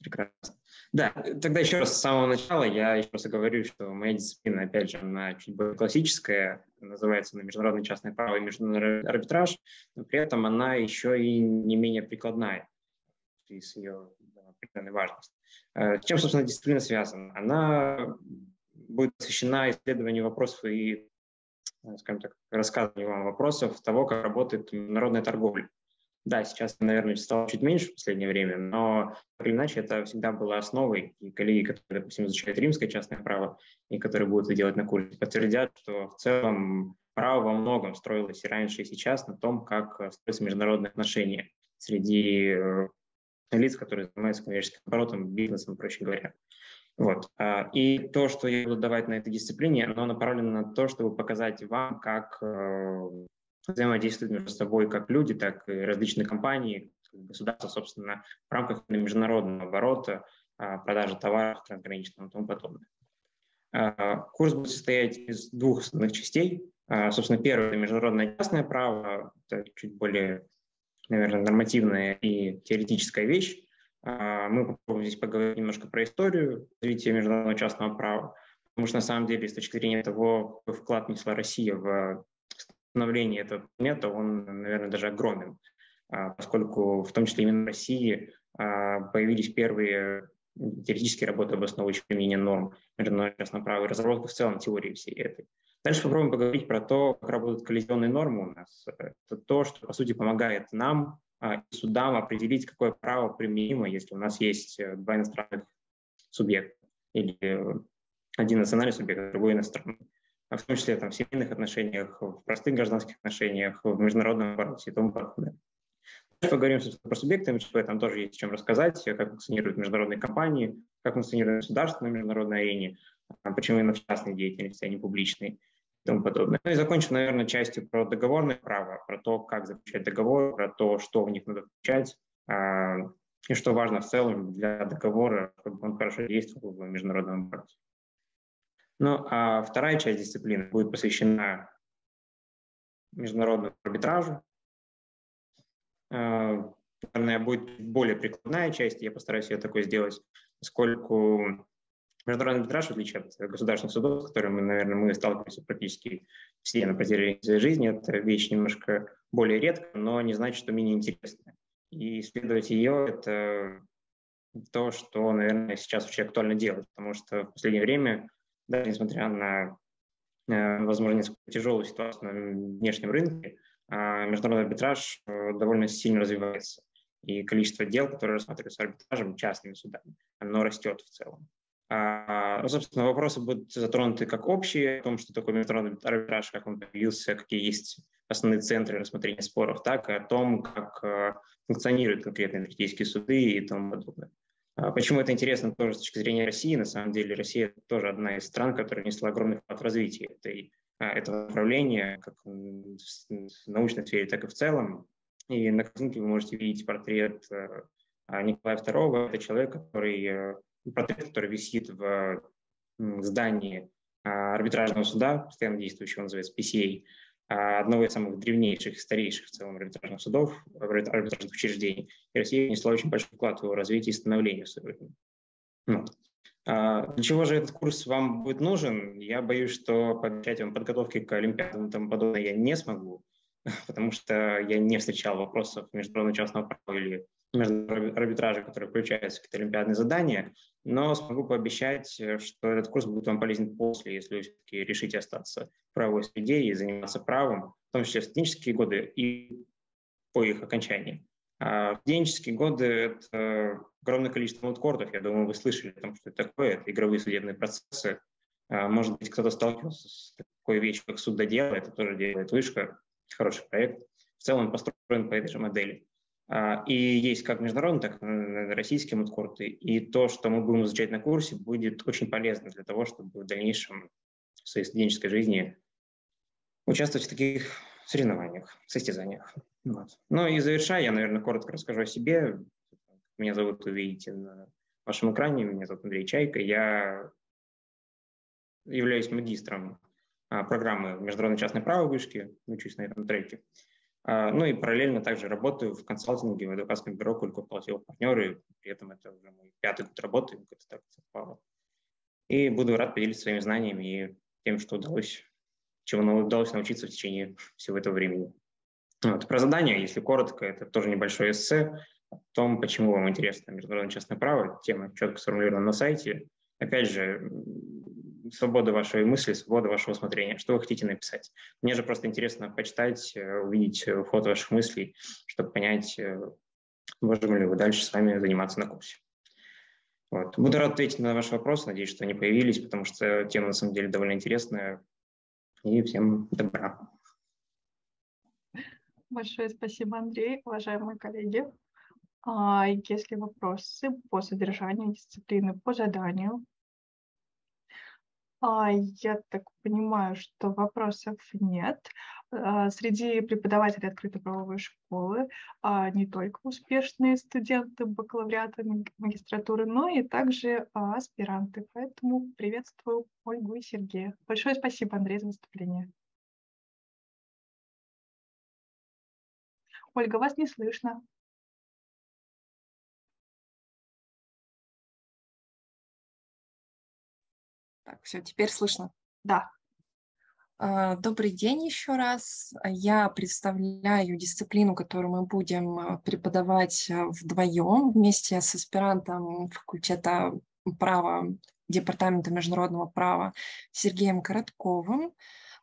Прекрасно. Да, тогда еще раз с самого начала я еще раз говорю, что моя дисциплина, опять же, она чуть более классическая, называется на международное частное право и международный арбитраж, но при этом она еще и не менее прикладная из ее определенной важности. Э, с чем, собственно, дисциплина связана? Она будет посвящена исследованию вопросов и скажем так, рассказываю вам вопросов того, как работает международная торговля. Да, сейчас, наверное, стало чуть меньше в последнее время, но так или иначе это всегда было основой. И коллеги, которые, допустим, изучают римское частное право и которые будут это делать на курсе, подтвердят, что в целом право во многом строилось и раньше, и сейчас на том, как строятся международные отношения среди э, лиц, которые занимаются коммерческим оборотом, бизнесом, проще говоря. Вот. А, и то, что я буду давать на этой дисциплине, оно направлено на то, чтобы показать вам, как э, взаимодействуют между собой как люди, так и различные компании, государства, собственно, в рамках международного оборота, а, продажи товаров трансграничного и тому подобное. А, курс будет состоять из двух основных частей. Собственно, первое – международное частное право, это чуть более, наверное, нормативная и теоретическая вещь. А, мы попробуем здесь поговорить немножко про историю развития международного частного права, потому что на самом деле с точки зрения того, какой вклад несла Россия в становление этого предмета, он, наверное, даже огромен, а, поскольку в том числе именно в России а, появились первые теоретические работы об основывающих применения норм международного частного права и разработка в целом теории всей этой. Дальше попробуем поговорить про то, как работают коллизионные нормы у нас. Это то, что, по сути, помогает нам судам определить, какое право применимо, если у нас есть э, два иностранных субъекта или э, один национальный субъект, другой иностранный. А в том числе там, в семейных отношениях, в простых гражданских отношениях, в международном обороте и тому подобное. Дальше поговорим про субъекты МЧП, там тоже есть о чем рассказать, как функционируют международные компании, как функционирует государство на международной арене, а почему именно в частной деятельности, а не публичной тому подобное. Ну и закончим, наверное, частью про договорное право, про то, как заключать договор, про то, что в них надо включать, а, и что важно в целом для договора, чтобы он хорошо действовал в международном обороте. Ну, а вторая часть дисциплины будет посвящена международному арбитражу. А, наверное, будет более прикладная часть, я постараюсь ее такой сделать, поскольку международный арбитраж, в отличие от государственных судов, с которыми, наверное, мы сталкиваемся практически все на протяжении своей жизни, это вещь немножко более редкая, но не значит, что менее интересная. И исследовать ее – это то, что, наверное, сейчас очень актуально делать, потому что в последнее время, даже несмотря на, э, возможно, несколько тяжелую ситуацию на внешнем рынке, а, международный арбитраж э, довольно сильно развивается. И количество дел, которые рассматриваются арбитражем, частными судами, оно растет в целом. А, ну, собственно, вопросы будут затронуты как общие, о том, что такое международный арбитраж, как он появился, какие есть основные центры рассмотрения споров, так и о том, как э, функционируют конкретные энергетические суды и тому подобное. А почему это интересно тоже с точки зрения России? На самом деле Россия тоже одна из стран, которая несла огромный вклад в развитие этой, а, этого направления, как в научной сфере, так и в целом. И на картинке вы можете видеть портрет э, Николая II. Это человек, который, портрет, который висит в здании арбитражного суда, постоянно действующего, называется PCA, а, одного из самых древнейших, старейших в целом арбитражных судов, арбитражных учреждений. И Россия внесла очень большой вклад в его развитие и становление в свое время. Ну. А для чего же этот курс вам будет нужен? Я боюсь, что пообещать вам подготовки к Олимпиадам и тому подобное я не смогу, потому что я не встречал вопросов международного частного права или арбитража, который включается в какие-то олимпиадные задания, но смогу пообещать, э, что этот курс будет вам полезен после, если вы все-таки решите остаться в правовой среде и заниматься правом, в том числе в студенческие годы и по их окончании. А студенческие годы это огромное количество мудкордов. Я думаю, вы слышали о том, что это такое. Это игровые судебные процессы. А, может быть, кто-то сталкивался с такой вещью, как судодел. Это тоже делает вышка. Хороший проект. В целом построен по этой же модели. А, и есть как международные, так и российские мудкорты. И то, что мы будем изучать на курсе, будет очень полезно для того, чтобы в дальнейшем в своей студенческой жизни участвовать в таких соревнованиях, состязаниях. Вот. Ну и завершая, я, наверное, коротко расскажу о себе. Меня зовут, вы видите на вашем экране, меня зовут Андрей Чайка. Я являюсь магистром а, программы международной частной право вышки, учусь на этом треке. А, ну и параллельно также работаю в консалтинге в адвокатском бюро Кульков Полосилов партнеры. При этом это уже мой пятый год работы, как-то так совпало. И буду рад поделиться своими знаниями и тем, что удалось, чему удалось научиться в течение всего этого времени. Вот. Про задание, если коротко, это тоже небольшое эссе о том, почему вам интересно международное частное право. Тема четко сформулирована на сайте. Опять же, свобода вашей мысли, свобода вашего смотрения, что вы хотите написать. Мне же просто интересно почитать, э, увидеть э, ход ваших мыслей, чтобы понять, э, можем ли вы дальше с вами заниматься на курсе. Вот. Буду рад ответить на ваши вопросы, надеюсь, что они появились, потому что тема на самом деле довольно интересная. И всем добра. Большое спасибо, Андрей. Уважаемые коллеги, а, если вопросы по содержанию дисциплины, по заданию, а, я так понимаю, что вопросов нет. А, среди преподавателей открытой правовой школы а, не только успешные студенты бакалавриата магистратуры, но и также аспиранты. Поэтому приветствую Ольгу и Сергея. Большое спасибо, Андрей, за выступление. Ольга, вас не слышно. Все, теперь слышно. Да. А, добрый день еще раз. Я представляю дисциплину, которую мы будем а, преподавать а, вдвоем вместе с аспирантом факультета права Департамента международного права Сергеем Коротковым.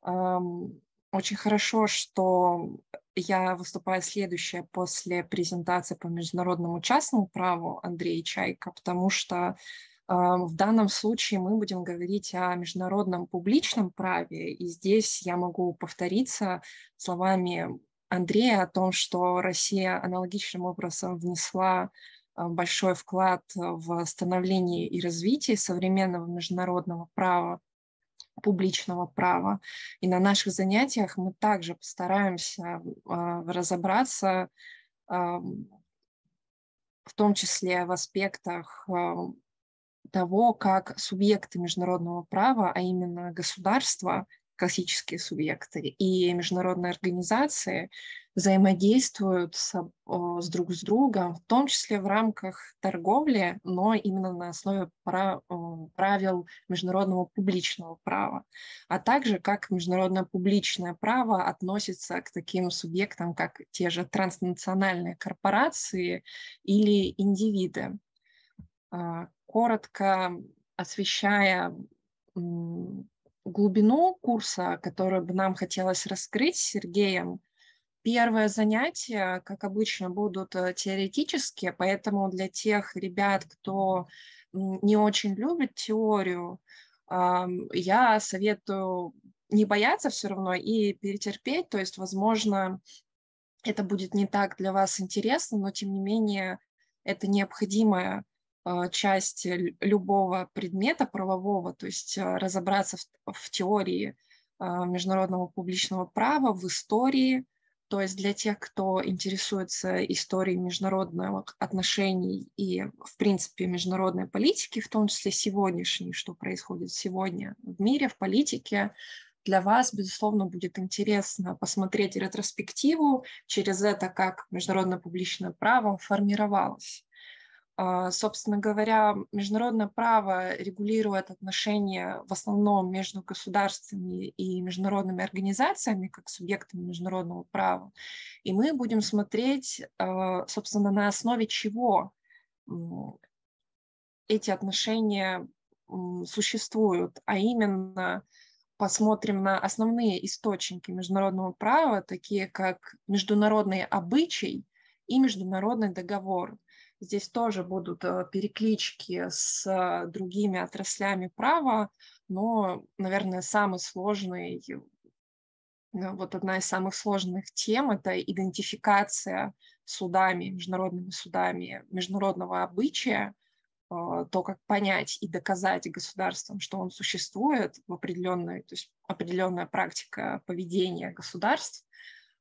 Очень хорошо, что я выступаю следующая после презентации по международному частному праву Андрея Чайка, потому что в данном случае мы будем говорить о международном публичном праве, и здесь я могу повториться словами Андрея о том, что Россия аналогичным образом внесла большой вклад в становление и развитие современного международного права, публичного права. И на наших занятиях мы также постараемся разобраться в том числе в аспектах того, как субъекты международного права, а именно государства, классические субъекты и международные организации взаимодействуют с, с друг с другом, в том числе в рамках торговли, но именно на основе правил международного публичного права, а также как международное публичное право относится к таким субъектам, как те же транснациональные корпорации или индивиды. А, коротко освещая глубину курса, который бы нам хотелось раскрыть с Сергеем, Первое занятие, как обычно, будут э, теоретические, поэтому для тех ребят, кто не очень любит теорию, я советую не бояться все равно и перетерпеть. То есть, возможно, это будет не так для вас интересно, но тем не менее это необходимая а, часть любого предмета правового, то есть а, разобраться в, в теории а, международного публичного права, в истории, то есть для тех, кто интересуется историей международных отношений и, в принципе, международной политики, в том числе сегодняшней, что происходит сегодня в мире, в политике, для вас, безусловно, будет интересно посмотреть ретроспективу через это, как международное публичное право формировалось. А, собственно говоря, международное право регулирует отношения в основном между государствами и международными организациями, как субъектами международного права. И мы будем смотреть, а, собственно, на основе чего эти отношения существуют, а именно посмотрим на основные источники международного права, такие как международный обычай и международный договор. Здесь тоже будут э, переклички с э, другими отраслями права, но, наверное, самый сложный, э, вот одна из самых сложных тем – это идентификация судами, международными судами международного обычая, то, как понять и доказать государствам, что он существует в определенной, то есть определенная практика поведения государств,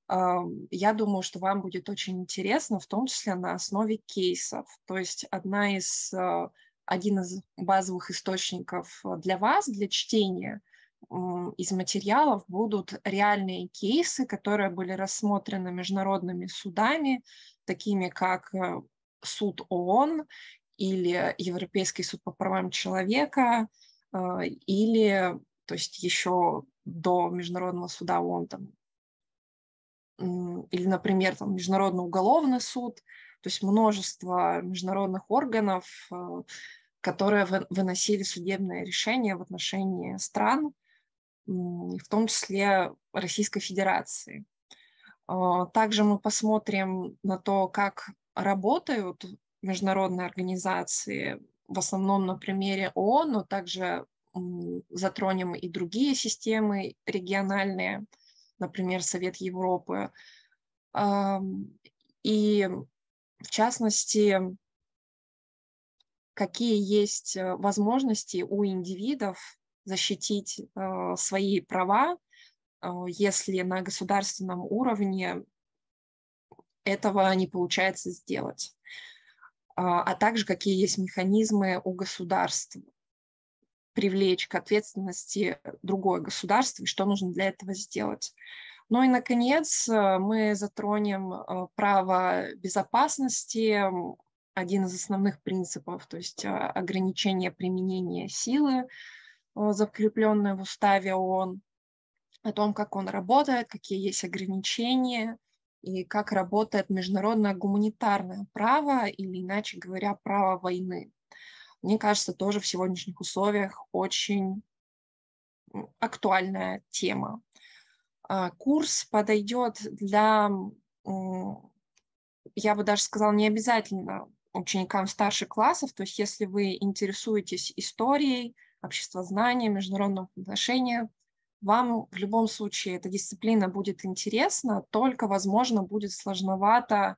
я думаю, что вам будет очень интересно, в том числе на основе кейсов. То есть одна из, а, один из базовых источников для вас, для чтения из материалов будут реальные кейсы, которые были рассмотрены международными судами, такими как э, суд ООН или Европейский суд по правам человека, а, или, то есть еще до Международного суда ООН, там, или, например, там, Международный уголовный суд, то есть множество международных органов, э, которые выносили судебные решения в отношении стран, в том числе Российской Федерации. А, также мы посмотрим на то, как работают международные организации, в основном на примере ООН, но также затронем и другие системы региональные – например, Совет Европы. И в частности, какие есть э, возможности у индивидов защитить э, свои права, э, если на государственном уровне этого не получается сделать, а, а также какие есть механизмы у государств привлечь к ответственности другое государство и что нужно для этого сделать. Ну и, наконец, э, мы затронем э, право безопасности, один из основных принципов, то есть э, ограничение применения силы, закрепленное в уставе ООН, о том, как он работает, какие есть ограничения и как работает международное гуманитарное право, или, иначе говоря, право войны мне кажется, тоже в сегодняшних условиях очень актуальная тема. А, курс подойдет для, я бы даже сказала, не обязательно ученикам старших классов, то есть если вы интересуетесь историей, обществознанием, международных отношений, вам в любом случае эта дисциплина будет интересна, только, возможно, будет сложновато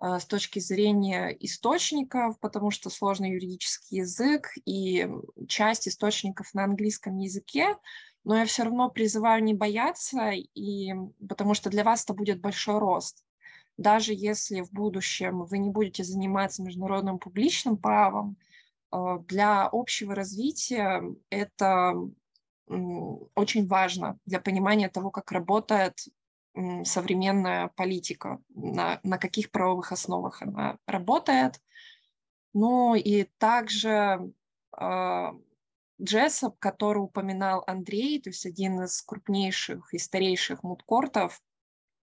с точки зрения источников, потому что сложный юридический язык и часть источников на английском языке, но я все равно призываю не бояться, и, потому что для вас это будет большой рост. Даже если в будущем вы не будете заниматься международным публичным правом, э, для общего развития это очень важно для понимания того, как работает современная политика, на, на каких правовых основах она работает. Ну и также э, Джессоп, который упоминал Андрей, то есть один из крупнейших и старейших мудкортов,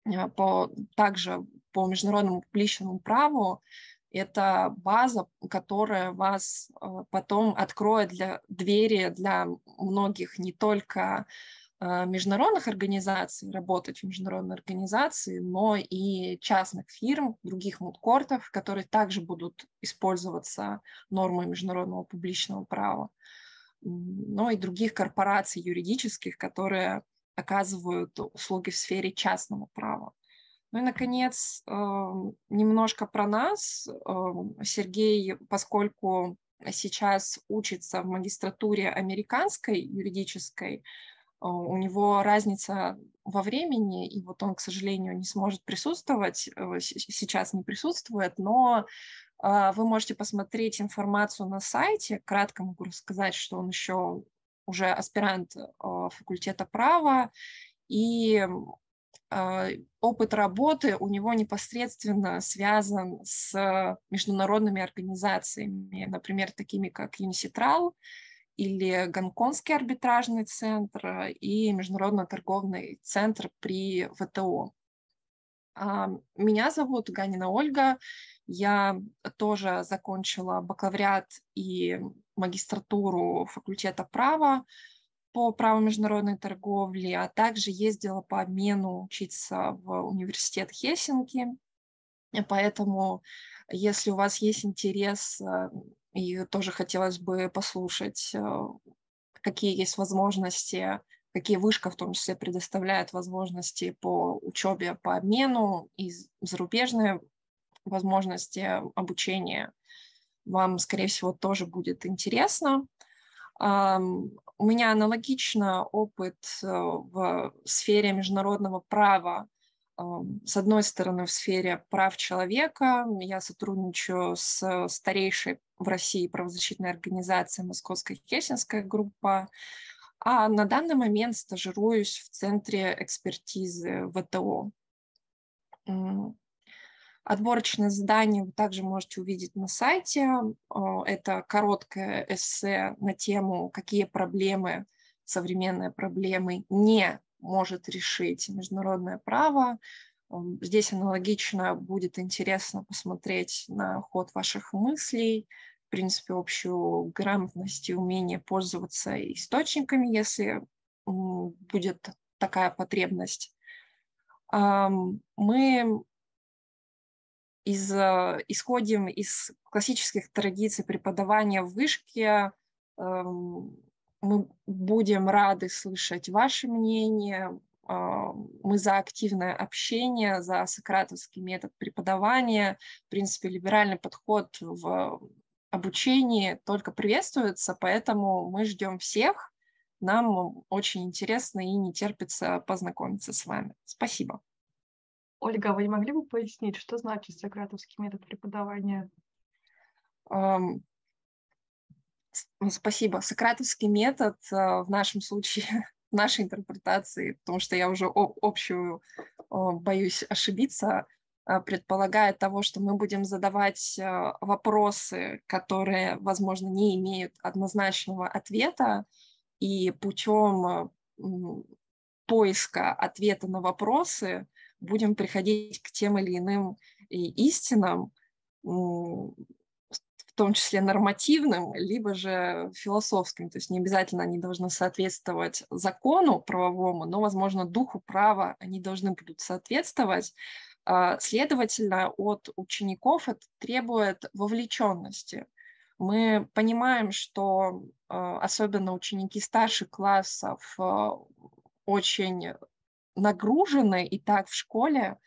э, по, также по международному публичному праву, это база, которая вас э, потом откроет для двери для многих не только международных организаций, работать в международной организации, но и частных фирм, других мудкортов, которые также будут использоваться нормой международного публичного права, но и других корпораций юридических, которые оказывают услуги в сфере частного права. Ну и, наконец, эм, немножко про нас. Эм, Сергей, поскольку сейчас учится в магистратуре американской юридической, у него разница во времени, и вот он, к сожалению, не сможет присутствовать, э, сейчас не присутствует, но э, вы можете посмотреть информацию на сайте. Кратко могу рассказать, что он еще уже аспирант факультета права, и опыт работы у него непосредственно связан с международными организациями, например, такими как Юниситрал или Гонконгский арбитражный центр и Международный торговый центр при ВТО. А, меня зовут Ганина Ольга. Я тоже закончила бакалавриат и магистратуру факультета права по праву международной торговли, а также ездила по обмену учиться в университет Хельсинки. Поэтому, если у вас есть интерес, э, и тоже хотелось бы послушать, э, какие есть возможности, какие вышка в том числе предоставляет возможности по учебе, по обмену и зарубежные возможности обучения, вам, скорее всего, тоже будет интересно. У меня аналогично опыт э, в сфере международного права. С одной стороны, в сфере прав человека я сотрудничаю с старейшей в России правозащитной организацией Московская Хельсинская группа, а на данный момент стажируюсь в Центре экспертизы ВТО. Отборочное задание вы также можете увидеть на сайте. Это короткое эссе на тему, какие проблемы, современные проблемы не может решить международное право. Здесь аналогично будет интересно посмотреть на ход ваших мыслей, в принципе, общую грамотность и умение пользоваться источниками, если будет такая потребность. Мы из, э, исходим из классических традиций преподавания в вышке. Мы будем рады слышать ваше мнение. А, мы за активное общение, за сократовский метод преподавания. В принципе, либеральный подход в обучении только приветствуется, поэтому мы ждем всех. Нам очень интересно и не терпится познакомиться с вами. Спасибо. Ольга, вы не могли бы пояснить, что значит сократовский метод преподавания? Um, спасибо. Сократовский метод uh, в нашем случае, в нашей интерпретации, потому что я уже общую боюсь ошибиться, uh, предполагает того, что мы будем задавать вопросы, которые, возможно, не имеют однозначного ответа, и путем поиска ответа на вопросы будем приходить к тем или иным истинам, том числе нормативным, либо же философским. То есть не обязательно они должны соответствовать закону правовому, но, возможно, духу права они должны будут соответствовать. А, следовательно, от учеников это требует вовлеченности. Мы понимаем, что а, особенно ученики старших классов а, очень нагружены и так в школе,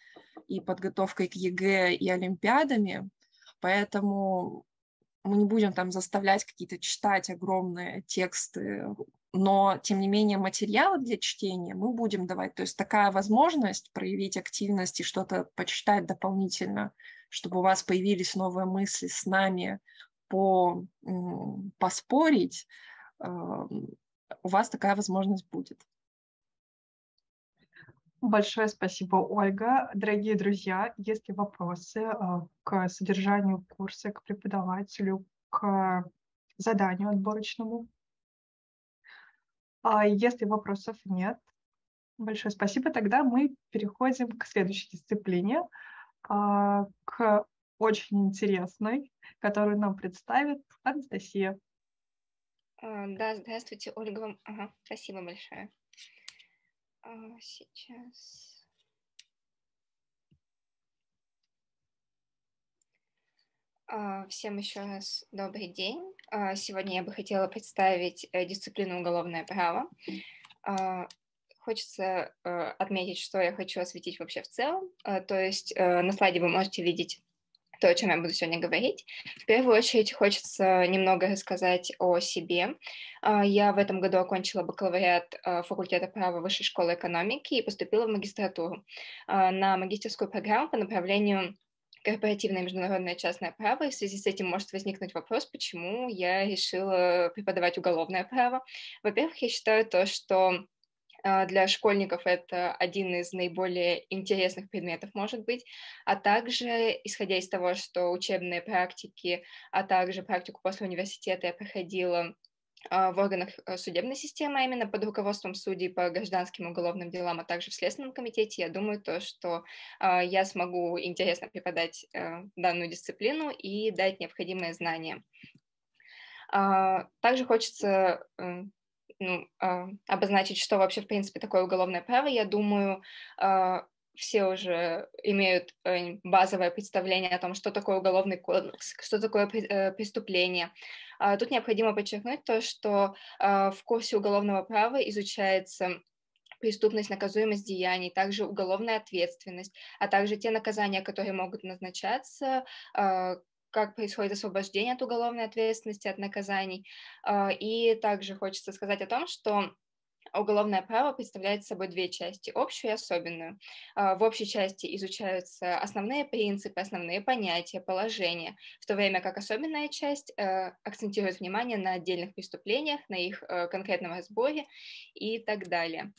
и подготовкой к ЕГЭ, и олимпиадами, поэтому мы не будем там заставлять какие-то читать огромные тексты, но, тем не менее, материалы для чтения мы будем давать. То есть такая возможность проявить активность и что-то почитать дополнительно, чтобы у вас появились новые мысли с нами, по, поспорить, у вас такая возможность будет. Большое спасибо, Ольга. Дорогие друзья, есть ли вопросы а, к содержанию курса, к преподавателю, к заданию отборочному? А если вопросов нет, большое спасибо. Тогда мы переходим к следующей дисциплине, а, к очень интересной, которую нам представит Анастасия. Да, здравствуйте, Ольга. Ага, спасибо большое. А, сейчас. А, всем еще раз добрый день. А, сегодня я бы хотела представить э, дисциплину уголовное право. Хочется э, отметить, что я хочу осветить вообще в целом. То есть э, на слайде вы можете видеть то, о чем я буду сегодня говорить. В первую очередь хочется немного рассказать о себе. А, я в этом году окончила бакалавриат а, факультета права Высшей школы экономики и поступила в магистратуру а, на магистерскую программу по направлению корпоративное международное частное право, и в связи с этим может возникнуть вопрос, почему я решила преподавать уголовное право. Во-первых, я считаю то, что для школьников это один из наиболее интересных предметов, может быть, а также, исходя из того, что учебные практики, а также практику после университета я проходила а, в органах э, судебной системы, а именно под руководством судей по гражданским уголовным делам, а также в Следственном комитете, я думаю, то, что а, я смогу интересно преподать э, данную дисциплину и дать необходимые знания. Также хочется ну, э, обозначить, что вообще, в принципе, такое уголовное право, я думаю, э, все уже имеют э, базовое представление о том, что такое уголовный кодекс, что такое э, преступление. Э, тут необходимо подчеркнуть то, что в курсе уголовного права изучается преступность, наказуемость деяний, также уголовная ответственность, а также те наказания, которые могут назначаться, как происходит освобождение от уголовной ответственности, от наказаний. А, и также хочется сказать о том, что Уголовное право представляет собой две части, общую и особенную. А, в общей части изучаются основные принципы, основные понятия, положения, в то время как особенная часть э, акцентирует внимание на отдельных преступлениях, на их э, конкретном разборе и так далее.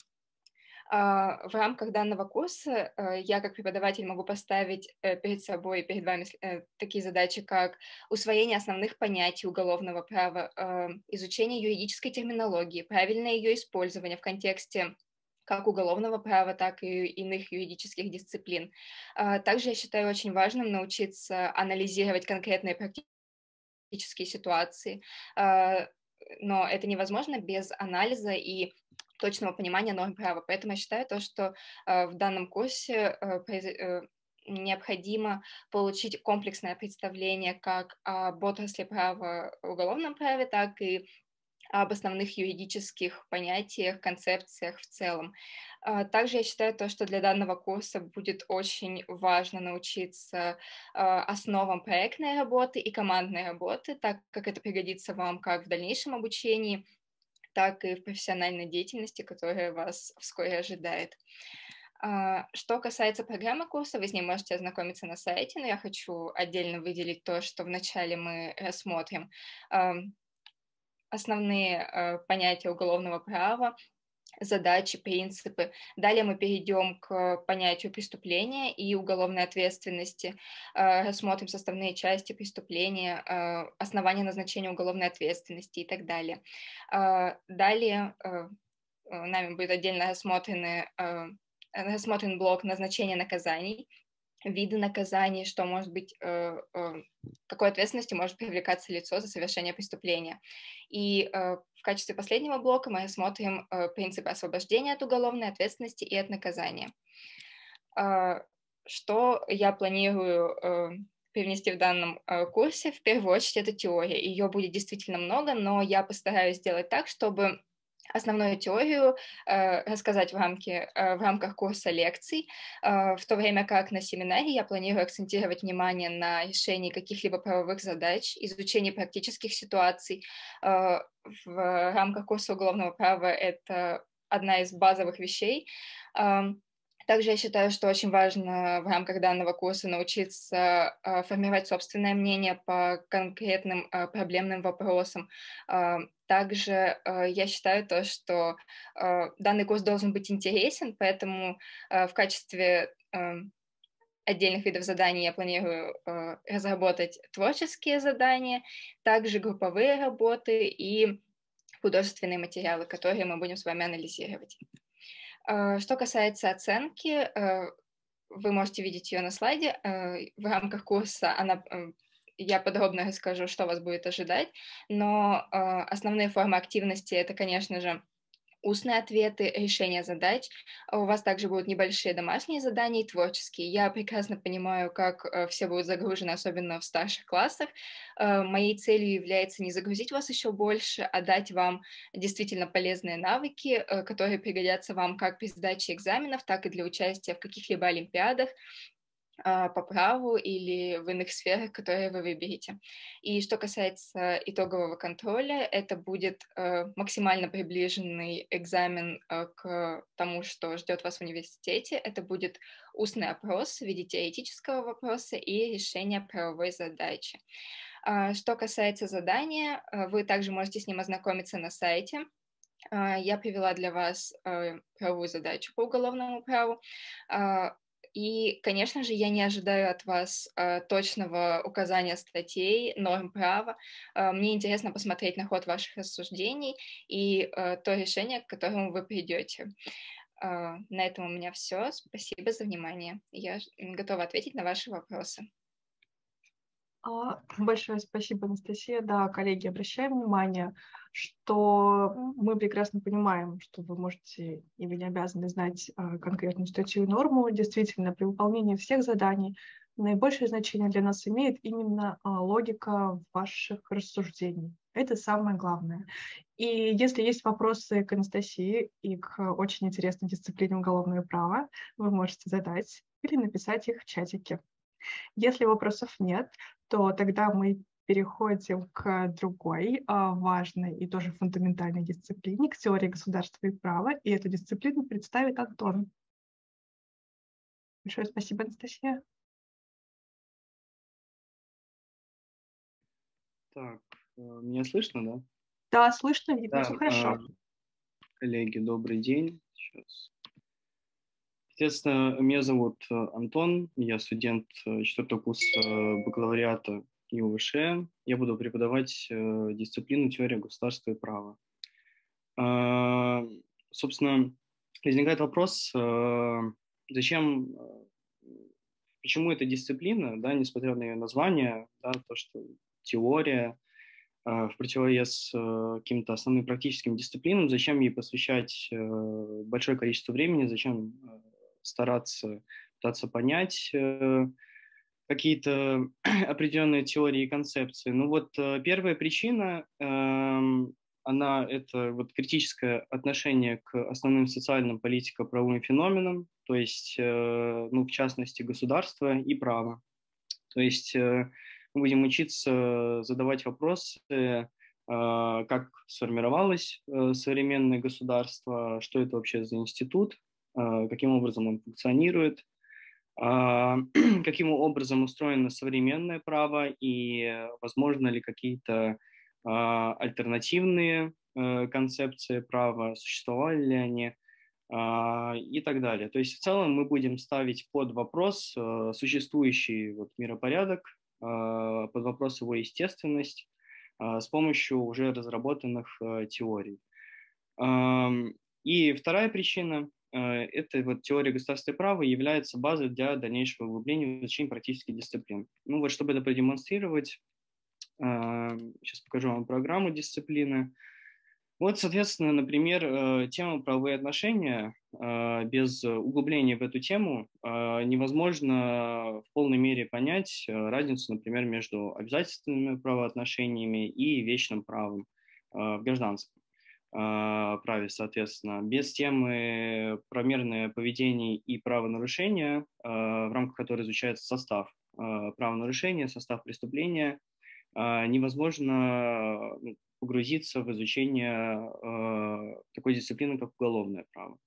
А, в рамках данного курса э, я как преподаватель могу поставить э, перед собой, перед вами э, такие задачи, как усвоение основных понятий уголовного права, изучение юридической терминологии, правильное ее использование в контексте как уголовного права, так и иных юридических дисциплин. А, также я считаю очень важным научиться анализировать конкретные практические ситуации, а, но это невозможно без анализа и точного понимания норм права. Поэтому я считаю то, что э, в данном курсе э, э, необходимо получить комплексное представление как об отрасли права уголовном праве, так и об основных юридических понятиях, концепциях в целом. Также я считаю то, что для данного курса будет очень важно научиться основам проектной работы и командной работы, так как это пригодится вам как в дальнейшем обучении, так и в профессиональной деятельности, которая вас вскоре ожидает. А, что касается программы курса, вы с ней можете ознакомиться на сайте, но я хочу отдельно выделить то, что вначале мы рассмотрим основные э, понятия уголовного права, задачи, принципы. Далее мы перейдем к понятию преступления и уголовной ответственности, э, рассмотрим составные части преступления, э, основания назначения уголовной ответственности и так далее. Э, далее нами будет отдельно рассмотрены, рассмотрен блок назначения наказаний, виды наказаний, что может быть, э, э, какой ответственности может привлекаться лицо за совершение преступления. И э, в качестве последнего блока мы рассмотрим э, принципы освобождения от уголовной ответственности и от наказания. Э, что я планирую э, привнести в данном курсе? В первую очередь это теория. Ее будет действительно много, но я постараюсь сделать так, чтобы основную теорию э, рассказать в, рамке, э, в рамках курса лекций, э, в то время как на семинаре я планирую акцентировать внимание на решении каких-либо правовых задач, изучении практических ситуаций. Э, в рамках курса уголовного права это одна из базовых вещей. Э, также я считаю, что очень важно в рамках данного курса научиться э, формировать собственное мнение по конкретным э, проблемным вопросам. Э, также я считаю то, что данный курс должен быть интересен, поэтому в качестве отдельных видов заданий я планирую разработать творческие задания, также групповые работы и художественные материалы, которые мы будем с вами анализировать. Э, что касается оценки, э, вы можете видеть ее на слайде. Э, в рамках курса она я подробно расскажу, что вас будет ожидать, но основные формы активности это, конечно же, устные ответы, решение задач. А у вас также будут небольшие домашние задания и творческие. Я прекрасно понимаю, как э, все будут загружены, особенно в старших классах. Э, моей целью является не загрузить вас еще больше, а дать вам действительно полезные навыки, э, которые пригодятся вам как при сдаче экзаменов, так и для участия в каких-либо олимпиадах по праву или в иных сферах, которые вы выберете. И что касается итогового контроля, это будет э, максимально приближенный экзамен э, к тому, что ждет вас в университете. Это будет устный опрос в виде теоретического вопроса и решения правовой задачи. А, что касается задания, э, вы также можете с ним ознакомиться на сайте. А, я привела для вас правовую задачу по уголовному праву. И, конечно же, я не ожидаю от вас э, точного указания статей, норм права. Э, мне интересно посмотреть на ход ваших рассуждений и э, то решение, к которому вы придете. Э, на этом у меня все. Спасибо за внимание. Я готова ответить на ваши вопросы. А, большое спасибо, Анастасия. Да, коллеги, обращаем внимание, что мы прекрасно понимаем, что вы можете и вы не обязаны знать а, конкретную статью и норму. Действительно, при выполнении всех заданий наибольшее значение для нас имеет именно а, логика ваших рассуждений. Это самое главное. И если есть вопросы к Анастасии и к очень интересной дисциплине уголовное право, вы можете задать или написать их в чатике. Если вопросов нет, то тогда мы переходим к другой а, важной и тоже фундаментальной дисциплине, к теории государства и права. И эту дисциплину представит Антон. Большое спасибо, Анастасия. Так, э, меня слышно, да? Да, слышно, видно, да, все хорошо. А, коллеги, добрый день. Сейчас Естественно, меня зовут э, Антон, я студент э, четвертого курса бакалавриата ИУВШ. Я буду преподавать э, дисциплину теория государства и права. А, собственно, возникает вопрос, зачем, почему эта дисциплина, да, несмотря на ее название, да, то, что теория, в противовес каким-то основным практическим дисциплинам, зачем ей посвящать большое количество времени, зачем стараться пытаться понять э, какие-то определенные теории и концепции. Ну вот э, первая причина, эм, она это вот критическое отношение к основным социальным политико-правовым феноменам, то есть, э, ну, в частности, государства и права. То есть мы будем учиться задавать вопросы, как сформировалось современное государство, что это вообще за институт, каким образом он функционирует, а, каким образом устроено современное право и возможно ли какие-то а, альтернативные э, концепции права, существовали ли они и так далее. То есть в целом мы будем ставить под вопрос э, существующий вот миропорядок, под вопрос его естественность с помощью уже разработанных э, теорий. И вторая причина Э, эта вот теория государственного права является базой для дальнейшего углубления в изучении практических дисциплин. Ну вот, чтобы это продемонстрировать, сейчас э, покажу вам программу дисциплины. Вот, соответственно, например, э, тема правовые отношения. Без углубления в эту тему невозможно в полной мере понять разницу, например, между обязательственными правоотношениями и вечным правом в гражданском. Праве, соответственно, без темы промерное поведение и правонарушения, в рамках которой изучается состав правонарушения, состав преступления, невозможно ну, погрузиться в изучение такой дисциплины, как уголовное право.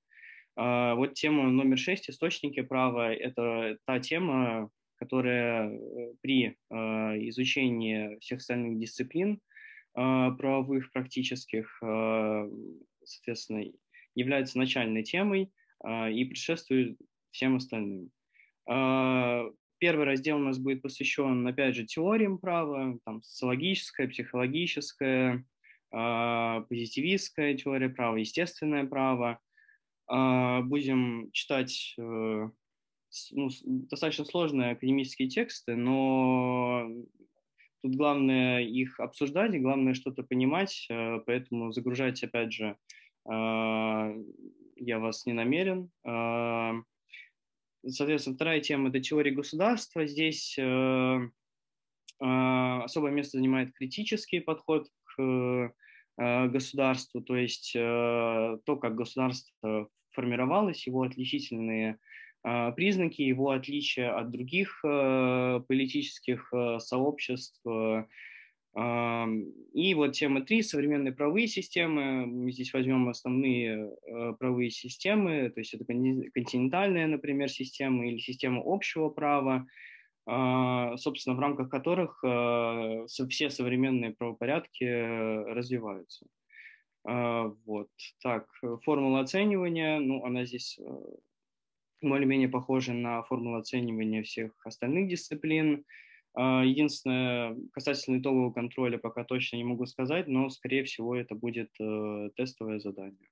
Вот тема номер шесть «Источники права» — это та тема, которая э, при изучении всех остальных дисциплин а, правовых практических, а, соответственно, является начальной темой а, и предшествует всем остальным. Первый раздел у нас будет посвящен, опять же, теориям права, там, социологическая, психологическая, позитивистская теория права, естественное право. Будем читать э, ну, достаточно сложные академические тексты, но Тут главное их обсуждать, и главное что-то понимать, э, поэтому загружать, опять же, э, я вас не намерен. Э, соответственно, вторая тема – это теория государства. Здесь особое место занимает критический подход к государству, то есть то, как государство формировалось, его отличительные а, признаки его отличия от других э, политических э, сообществ. Э, и вот тема 3 – современные правовые системы. Мы здесь возьмем основные правовые системы, то есть это континентальная, например, система или система общего права, а, собственно, в рамках которых все современные правопорядки развиваются. А, вот. Так, формула оценивания, ну, она здесь более-менее похожи на формулу оценивания всех остальных дисциплин. А, единственное, касательно итогового контроля пока точно не могу сказать, но, скорее всего, это будет э, тестовое задание.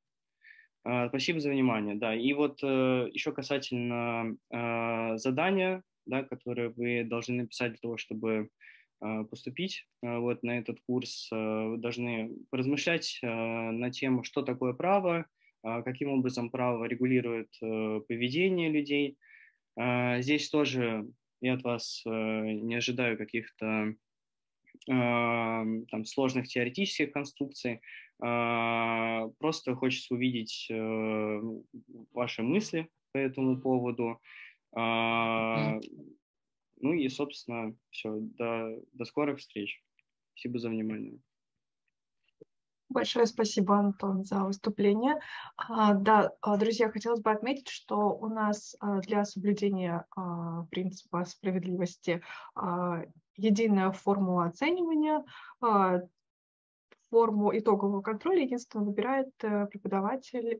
А, спасибо за внимание. Да, и вот э, еще касательно а, задания, да, которое вы должны написать для того, чтобы поступить вот на этот курс, вы должны поразмышлять на тему, что такое право, каким образом право регулирует э, поведение людей. А, здесь тоже я от вас э, не ожидаю каких-то а, там, сложных теоретических конструкций. Просто хочется увидеть э, ваши мысли по этому поводу. Ну и, собственно, все. До, до скорых встреч. Спасибо за внимание. Большое спасибо, Антон, за выступление. А, да, а, друзья, хотелось бы отметить, что у нас а, для соблюдения принципа справедливости единая формула оценивания, форму итогового контроля единственно выбирает э, преподаватель,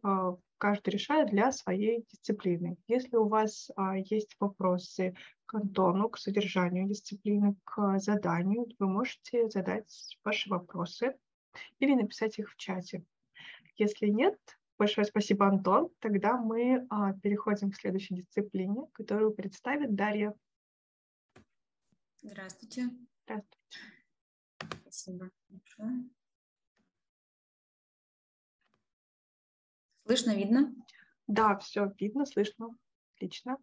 каждый решает для своей дисциплины. Если у вас есть вопросы к Антону, к содержанию дисциплины, к заданию, вы можете задать ваши вопросы или написать их в чате. Если нет, большое спасибо, Антон. Тогда мы а, переходим к следующей дисциплине, которую представит Дарья. Здравствуйте. Здравствуйте. Спасибо большое. Слышно, видно? Да, все видно, слышно. Отлично.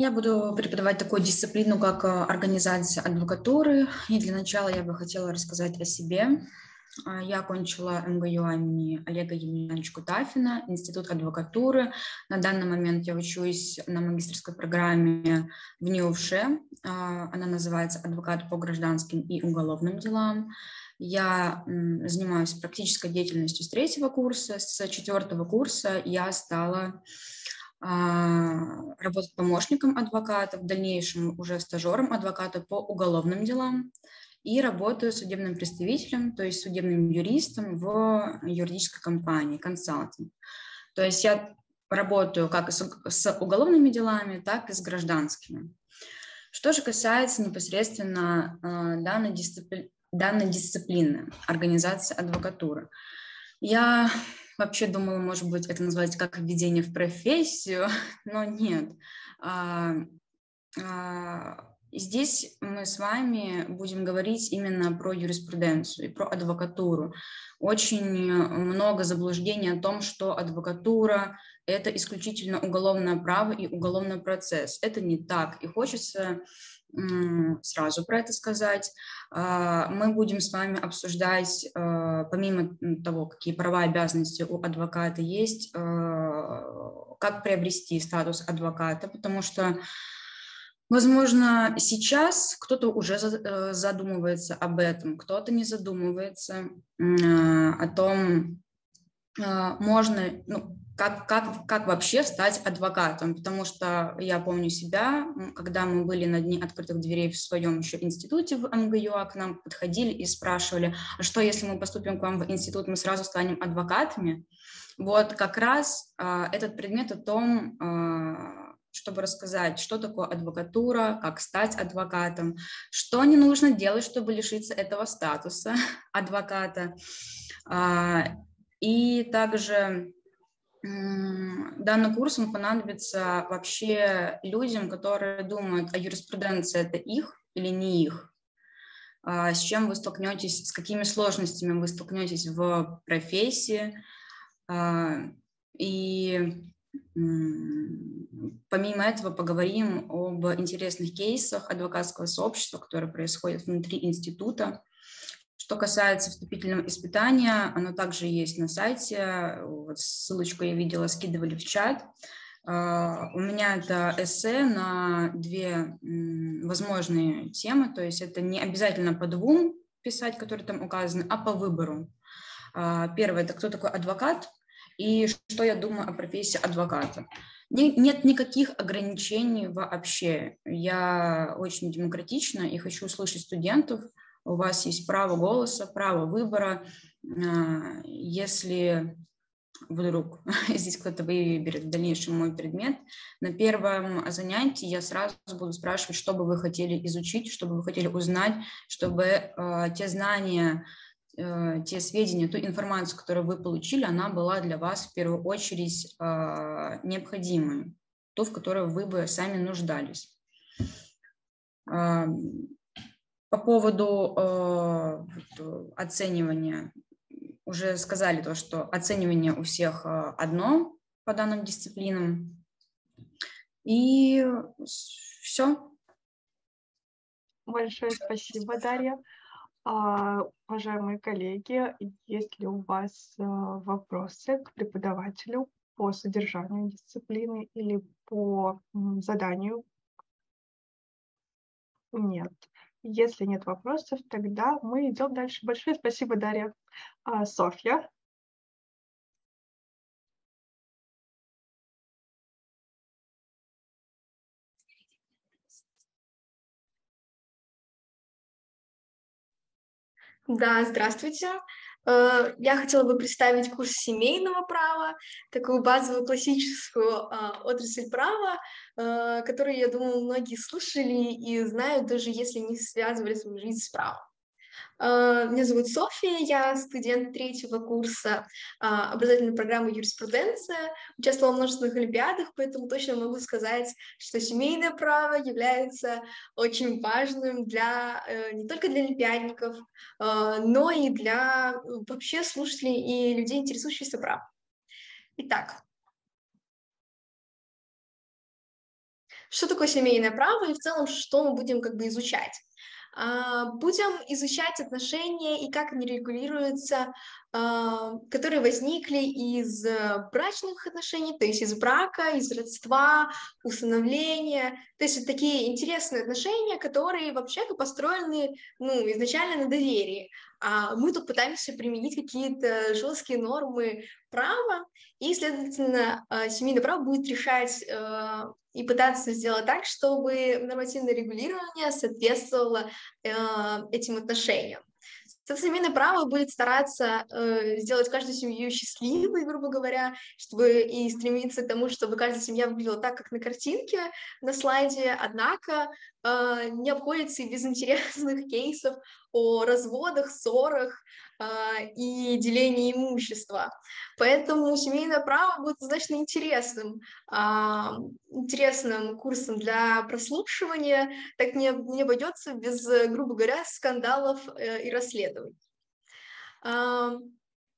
Я буду преподавать такую дисциплину, как э, организация адвокатуры. И для начала я бы хотела рассказать о себе. А, я окончила МГУ имени Олега Емельяновича Кутафина, Институт адвокатуры. На данный момент я учусь на магистрской программе в НИУФШЕ. А, она называется «Адвокат по гражданским и уголовным делам». Я занимаюсь практической деятельностью с третьего курса. С четвертого курса я стала работать помощником адвоката, в дальнейшем уже стажером адвоката по уголовным делам и работаю судебным представителем, то есть судебным юристом в юридической компании, консалтинг. То есть я работаю как с, уголовными делами, так и с гражданскими. Что же касается непосредственно э, данной, дисципли... данной дисциплины, организации адвокатуры, я Вообще думала, может быть, это называется как введение в профессию, но нет. А, а, здесь мы с вами будем говорить именно про юриспруденцию и про адвокатуру. Очень много заблуждений о том, что адвокатура – это исключительно уголовное право и уголовный процесс. Это не так. И хочется сразу про это сказать. А, мы будем с вами обсуждать, а, помимо того, какие права и обязанности у адвоката есть, а, как приобрести статус адвоката, потому что Возможно, сейчас кто-то уже э, задумывается об этом, кто-то не задумывается о том, можно, ну, как, как, как вообще стать адвокатом, потому что я помню себя, когда мы были на дне открытых дверей в своем еще институте в МГЮА, к нам подходили и спрашивали, а что если мы поступим к вам в институт, мы сразу станем адвокатами? Вот как раз а, этот предмет о том, а, чтобы рассказать, что такое адвокатура, как стать адвокатом, что не нужно делать, чтобы лишиться этого статуса адвоката. А, и также Данный курс он понадобится вообще людям, которые думают, а юриспруденция это их или не их, а с чем вы столкнетесь, с какими сложностями вы столкнетесь в профессии. А, и помимо этого поговорим об интересных кейсах адвокатского сообщества, которые происходят внутри института, что касается вступительного испытания, оно также есть на сайте. Вот ссылочку я видела, скидывали в чат. А, у меня это эссе на две возможные темы, то есть это не обязательно по двум писать, которые там указаны, а по выбору. А, первое – это кто такой адвокат и что я думаю о профессии адвоката. Нет никаких ограничений вообще. Я очень демократична и хочу услышать студентов – у вас есть право голоса, право выбора. А, если вдруг здесь кто-то выберет в дальнейшем мой предмет, на первом занятии я сразу буду спрашивать, что бы вы хотели изучить, что бы вы хотели узнать, чтобы э, те знания, э, те сведения, ту информацию, которую вы получили, она была для вас в первую очередь э, необходимой, ту, в которой вы бы сами нуждались. По поводу э, оценивания, уже сказали то, что оценивание у всех э, одно по данным дисциплинам. И все. Большое спасибо, Дарья. А, уважаемые коллеги, есть ли у вас э, вопросы к преподавателю по содержанию дисциплины или по заданию? Нет. Если нет вопросов, тогда мы идем дальше. Большое спасибо, Дарья. А, Софья. Да, здравствуйте. Э, я хотела бы представить курс семейного права, такую базовую классическую а, отрасль права, э, которую, я думаю, многие слушали и знают, даже если не связывали свою жизнь с правом. А, меня зовут София, я студент третьего курса а, образовательной программы юриспруденция, участвовала в множественных олимпиадах, поэтому точно могу сказать, что семейное право является очень важным для э, не только для олимпиадников, а, но и для вообще слушателей и людей, интересующихся правом. Итак, что такое семейное право и в целом, что мы будем как бы изучать. А, будем изучать отношения и как они регулируются, которые возникли из э, брачных отношений, то есть из брака, из родства, усыновления. То есть такие интересные отношения, которые вообще построены ну, изначально на доверии. А мы тут пытаемся применить какие-то жесткие нормы права, и, следовательно, а, семейное право будет решать э, и пытаться сделать так, чтобы нормативное регулирование соответствовало э, этим отношениям. Семейное право будет стараться э, сделать каждую семью счастливой, грубо говоря, чтобы и стремиться к тому, чтобы каждая семья выглядела так, как на картинке на слайде, однако э, не обходится и без интересных кейсов о разводах, ссорах, и деление имущества. Поэтому семейное право будет достаточно интересным, а, интересным курсом для прослушивания, так не, не обойдется без, грубо говоря, скандалов э, и расследований. А,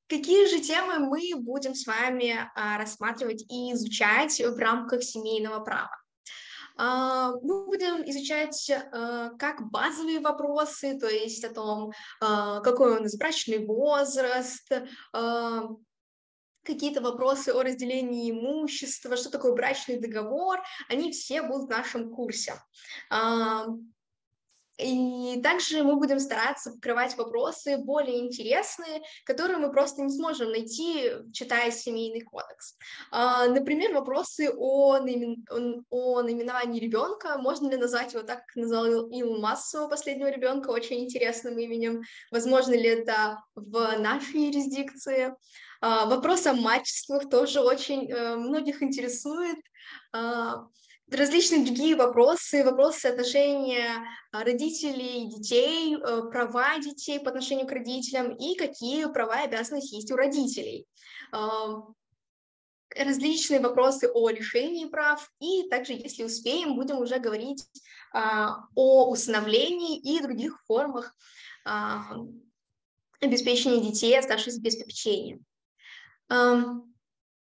какие же темы мы будем с вами рассматривать и изучать в рамках семейного права? А, мы будем изучать э, как базовые вопросы, то есть о том, а, какой у нас брачный возраст, а, какие-то вопросы о разделении имущества, что такое брачный договор, они все будут в нашем курсе. И также мы будем стараться покрывать вопросы более интересные, которые мы просто не сможем найти, читая семейный кодекс. А, например, вопросы о, наимен... о наименовании ребенка. Можно ли назвать его так, как назвал Илон Маск своего последнего ребенка, очень интересным именем? Возможно ли это в нашей юрисдикции? А, вопрос о мачествах тоже очень э, многих интересует. Различные другие вопросы, вопросы отношения а, родителей и детей, э, права детей по отношению к родителям и какие права и обязанности есть у родителей. А, различные вопросы о лишении прав, и также, если успеем, будем уже говорить а, о усыновлении и других формах обеспечения детей, оставшихся без попечения.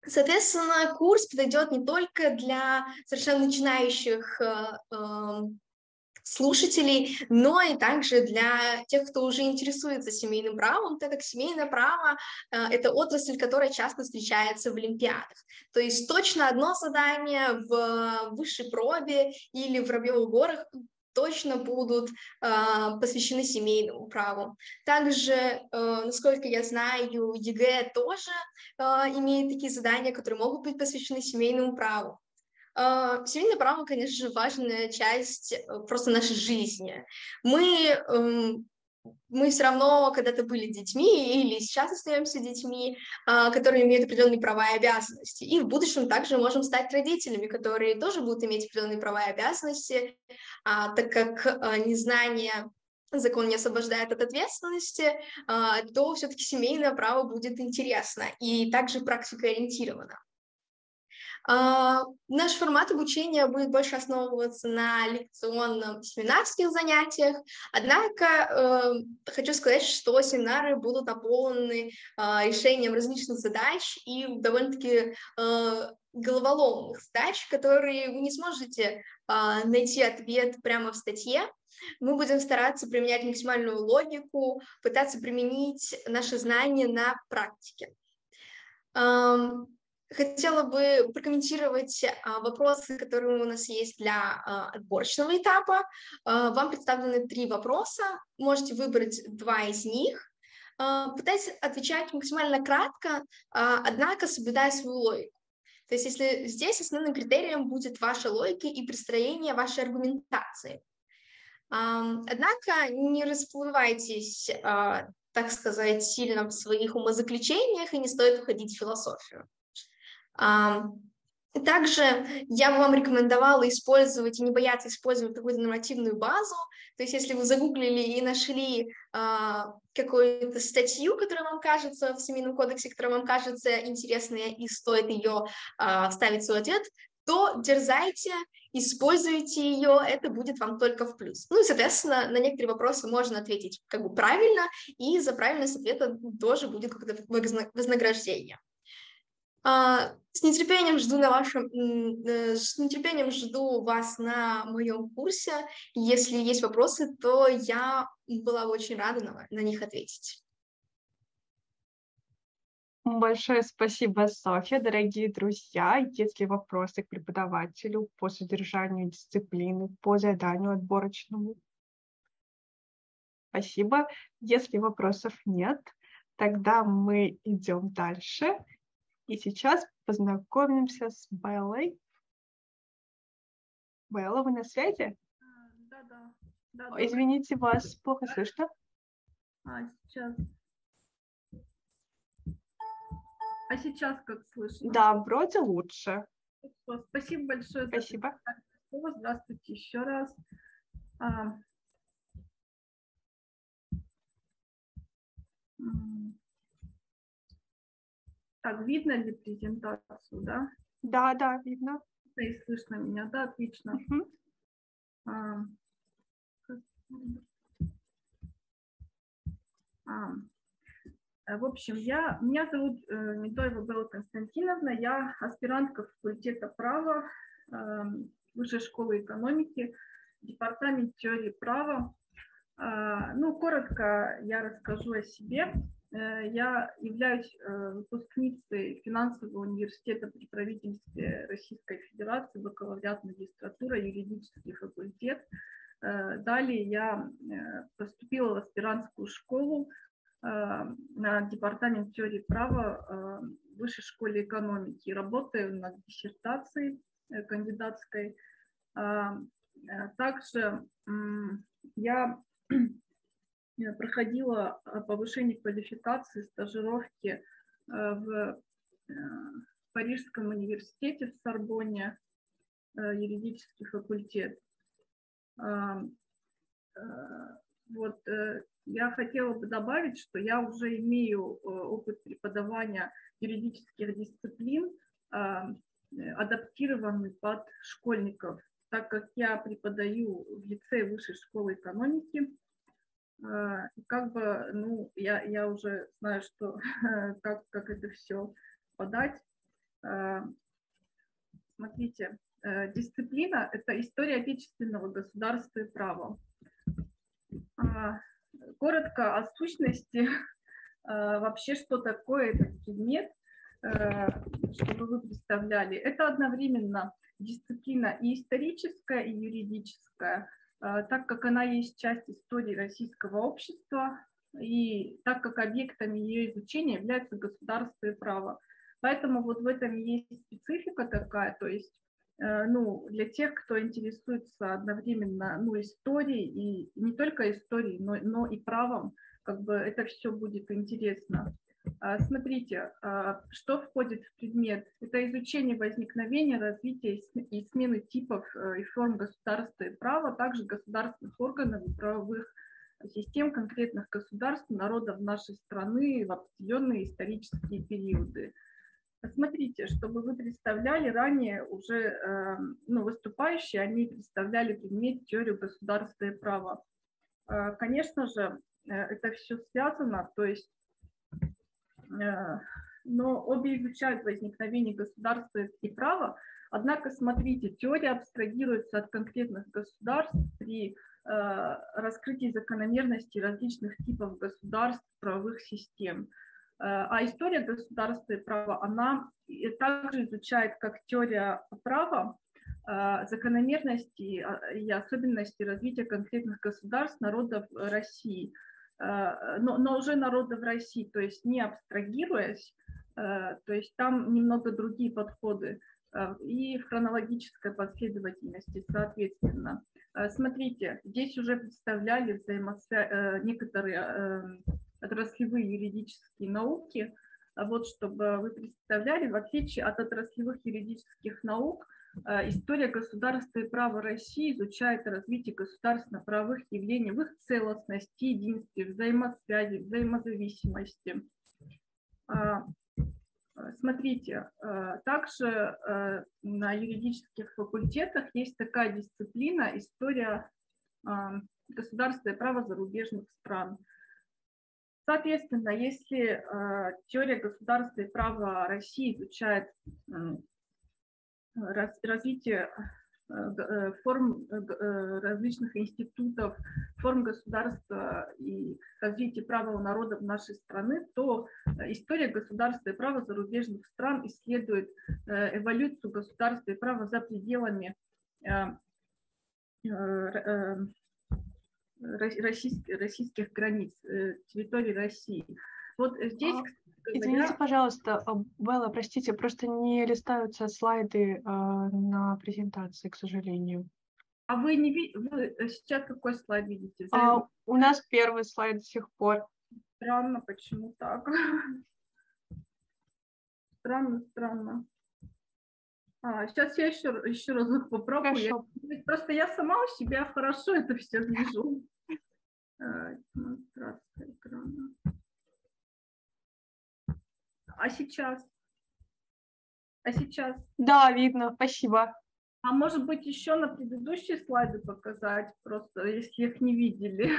Соответственно, курс подойдет не только для совершенно начинающих э, эм, слушателей, но и также для тех, кто уже интересуется семейным правом, так как семейное право э, – это отрасль, которая часто встречается в Олимпиадах. То есть точно одно задание в высшей пробе или в Воробьёвых горах точно будут э, посвящены семейному праву. Также, э, насколько я знаю, ЕГЭ тоже э, имеет такие задания, которые могут быть посвящены семейному праву. Э, семейное право, конечно же, важная часть просто нашей жизни. Мы um, мы все равно когда-то были детьми или сейчас остаемся детьми, а, которые имеют определенные права и обязанности. И в будущем также можем стать родителями, которые тоже будут иметь определенные права и обязанности, а, так как а, незнание закон не освобождает от ответственности, то все-таки семейное право будет интересно и также практикоориентировано. Uh, наш формат обучения будет больше основываться на лекционном семинарских занятиях, однако uh, хочу сказать, что семинары будут наполнены uh, решением различных задач и довольно-таки головоломных задач, которые вы не сможете найти ответ прямо в статье. Мы будем стараться применять максимальную логику, пытаться применить наши знания на практике. Хотела бы прокомментировать а, вопросы, которые у нас есть для а, отборочного этапа. А, вам представлены три вопроса, можете выбрать два из них. Пытайтесь отвечать максимально кратко, однако соблюдая свою логику. То есть если здесь основным критерием будет ваша логика и представление вашей аргументации. Однако не расплывайтесь, так сказать, сильно в своих умозаключениях и не стоит уходить в философию. Также я бы вам рекомендовала использовать и не бояться использовать какую-то нормативную базу. То есть если вы загуглили и нашли э, какую-то статью, которая вам кажется в Семейном кодексе, которая вам кажется интересной и стоит ее э, вставить в свой ответ, то дерзайте, используйте ее, это будет вам только в плюс. Ну и, соответственно, на некоторые вопросы можно ответить как бы правильно, и за правильность ответа тоже будет какое-то вознаграждение. А, с нетерпением жду на вашем, э, с нетерпением жду вас на моем курсе. Если есть вопросы, то я была бы очень рада на, них ответить. Большое спасибо, Софья. Дорогие друзья, если вопросы к преподавателю по содержанию дисциплины, по заданию отборочному? Спасибо. Если вопросов нет, тогда мы идем дальше. И сейчас познакомимся с Беллой. Белла, вы на связи? Да, да. да Извините, вас плохо слышно. А, сейчас. А сейчас как слышно? Да, вроде лучше. Спасибо большое. Спасибо. За Здравствуйте еще раз. А, Так, видно ли презентацию, да? Да, да, видно. И слышно меня, да, отлично. Угу. А, а, в общем, я, меня зовут э, Медоева Белла Константиновна, я аспирантка факультета права, э, Высшей школы экономики, Департамент теории права. А, ну, коротко я расскажу о себе. Э, я являюсь э, выпускницей финансового университета при правительстве Российской Федерации, бакалавриат, магистратура, юридический факультет. Э, далее я поступила в аспирантскую школу на департамент теории права в Высшей школе экономики. Работаю над диссертацией кандидатской. Также я проходила а, повышение квалификации, стажировки э, в э, Парижском университете в Сорбонне, э, юридический факультет. Вот я хотела бы добавить, что я уже имею опыт преподавания юридических дисциплин, адаптированный под школьников, так как я преподаю в лице Высшей школы экономики как бы, ну, я, я уже знаю, что, как, как это все подать. А, смотрите, э, дисциплина – это история отечественного государства и права. А, коротко о сущности, вообще, что такое этот предмет, э, чтобы вы представляли. Это одновременно дисциплина и историческая, и юридическая – а, так как она есть часть истории российского общества, и так как объектами ее изучения является государство и право. Поэтому вот в этом есть специфика такая, то есть э, ну, для тех, кто интересуется одновременно ну, историей, и не только историей, но, но и правом, как бы это все будет интересно. А, смотрите, а, что входит в предмет. Это изучение возникновения, развития и смены типов э, и форм государства и права, также государственных органов и правовых систем конкретных государств, народов нашей страны в определенные исторические периоды. Смотрите, чтобы вы представляли, ранее уже эм, ну, выступающие, они представляли предмет теорию государства и права. Э, конечно же, э, это все связано, то есть Э, но обе изучают возникновение государства и права. Однако, смотрите, теория абстрагируется от конкретных государств при э, раскрытии закономерностей различных типов государств, правовых систем. Э, а история государства и права, она также изучает как теория права, закономерности и особенности развития конкретных государств, народов России – Э, но, но уже народа в России, то есть не абстрагируясь, э, то есть там немного другие подходы э, и в хронологической последовательности, соответственно. Смотрите, здесь уже представляли взаимосвязь, некоторые отраслевые юридические науки, вот чтобы вы представляли, в отличие от отраслевых юридических наук, Э, история государства и права России изучает развитие государственно-правовых явлений в их целостности, единстве, взаимосвязи, взаимозависимости. Смотрите, э, также э, на юридических факультетах есть такая дисциплина «История государства и права зарубежных стран». Соответственно, если теория государства и права России изучает развитие э, э, форм э, различных институтов, форм государства и развитие права у народов нашей страны, то история государства и права зарубежных стран исследует эволюцию государства и права за пределами российских, российских границ, территории России. Вот здесь, а, Извините, пожалуйста, а, Белла, простите, просто не листаются слайды э, на презентации, к сожалению. А вы не видите, вы сейчас какой слайд видите? А, у нас первый слайд до сих пор. Странно, почему так? Странно, странно. А, сейчас я еще, еще разок попробую. Я, просто я сама у себя хорошо это все вижу. Демонстрация экрана. А сейчас? А сейчас? Да, видно, спасибо. А может быть, еще на предыдущие слайды показать, просто если их не видели?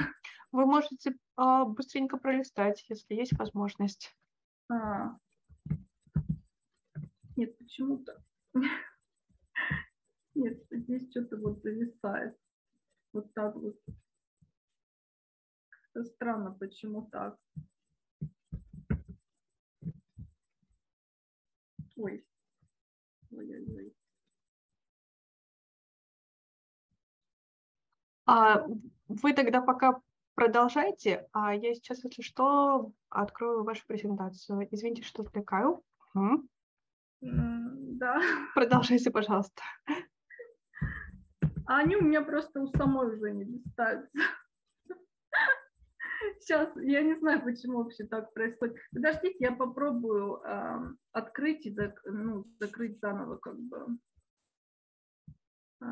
Вы можете а, быстренько пролистать, если есть возможность. А. Нет, почему-то. Нет, здесь что-то вот зависает. Вот так вот. Странно, почему так. Ой. Ой-ой-ой. А вы тогда пока продолжайте, а я сейчас, если что, открою вашу презентацию. Извините, что отвлекаю. Угу. Да. Продолжайте, пожалуйста. А они у меня просто у самой уже не листаются. Сейчас, я не знаю, почему вообще так происходит. Подождите, я попробую э, открыть и зак ну, закрыть заново как бы. Э,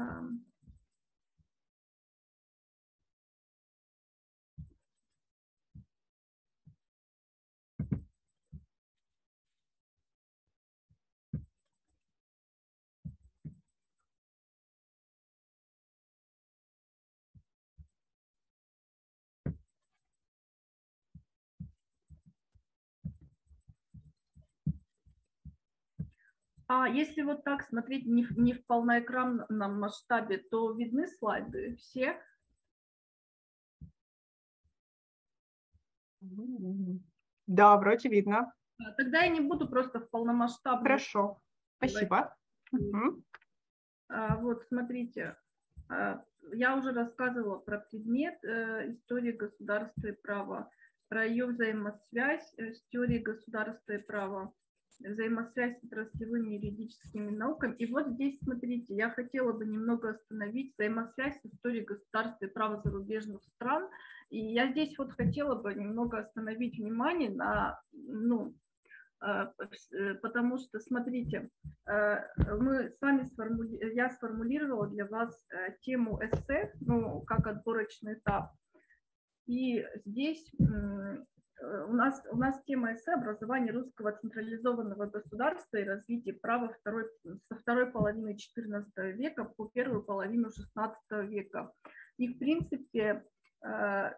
А если вот так смотреть не не в полноэкранном масштабе, то видны слайды все? Да, вроде видно. А, тогда я не буду просто в полномасштабном. Хорошо, спасибо. А, вот, смотрите, а, я уже рассказывала про предмет э, истории государства и права, про ее взаимосвязь э, с теорией государства и права взаимосвязь с отраслевыми юридическими науками. И вот здесь, смотрите, я хотела бы немного остановить взаимосвязь с историей государства и права зарубежных стран. И я здесь вот хотела бы немного остановить внимание на, ну, э, э, потому что, смотрите, э, мы с вами сформули... я сформулировала для вас тему эссе, ну, как отборочный этап. И здесь у нас, у нас тема эссе «Образование русского централизованного государства и развитие права второй, со второй половины XIV века по первую половину XVI века». И, в принципе, э,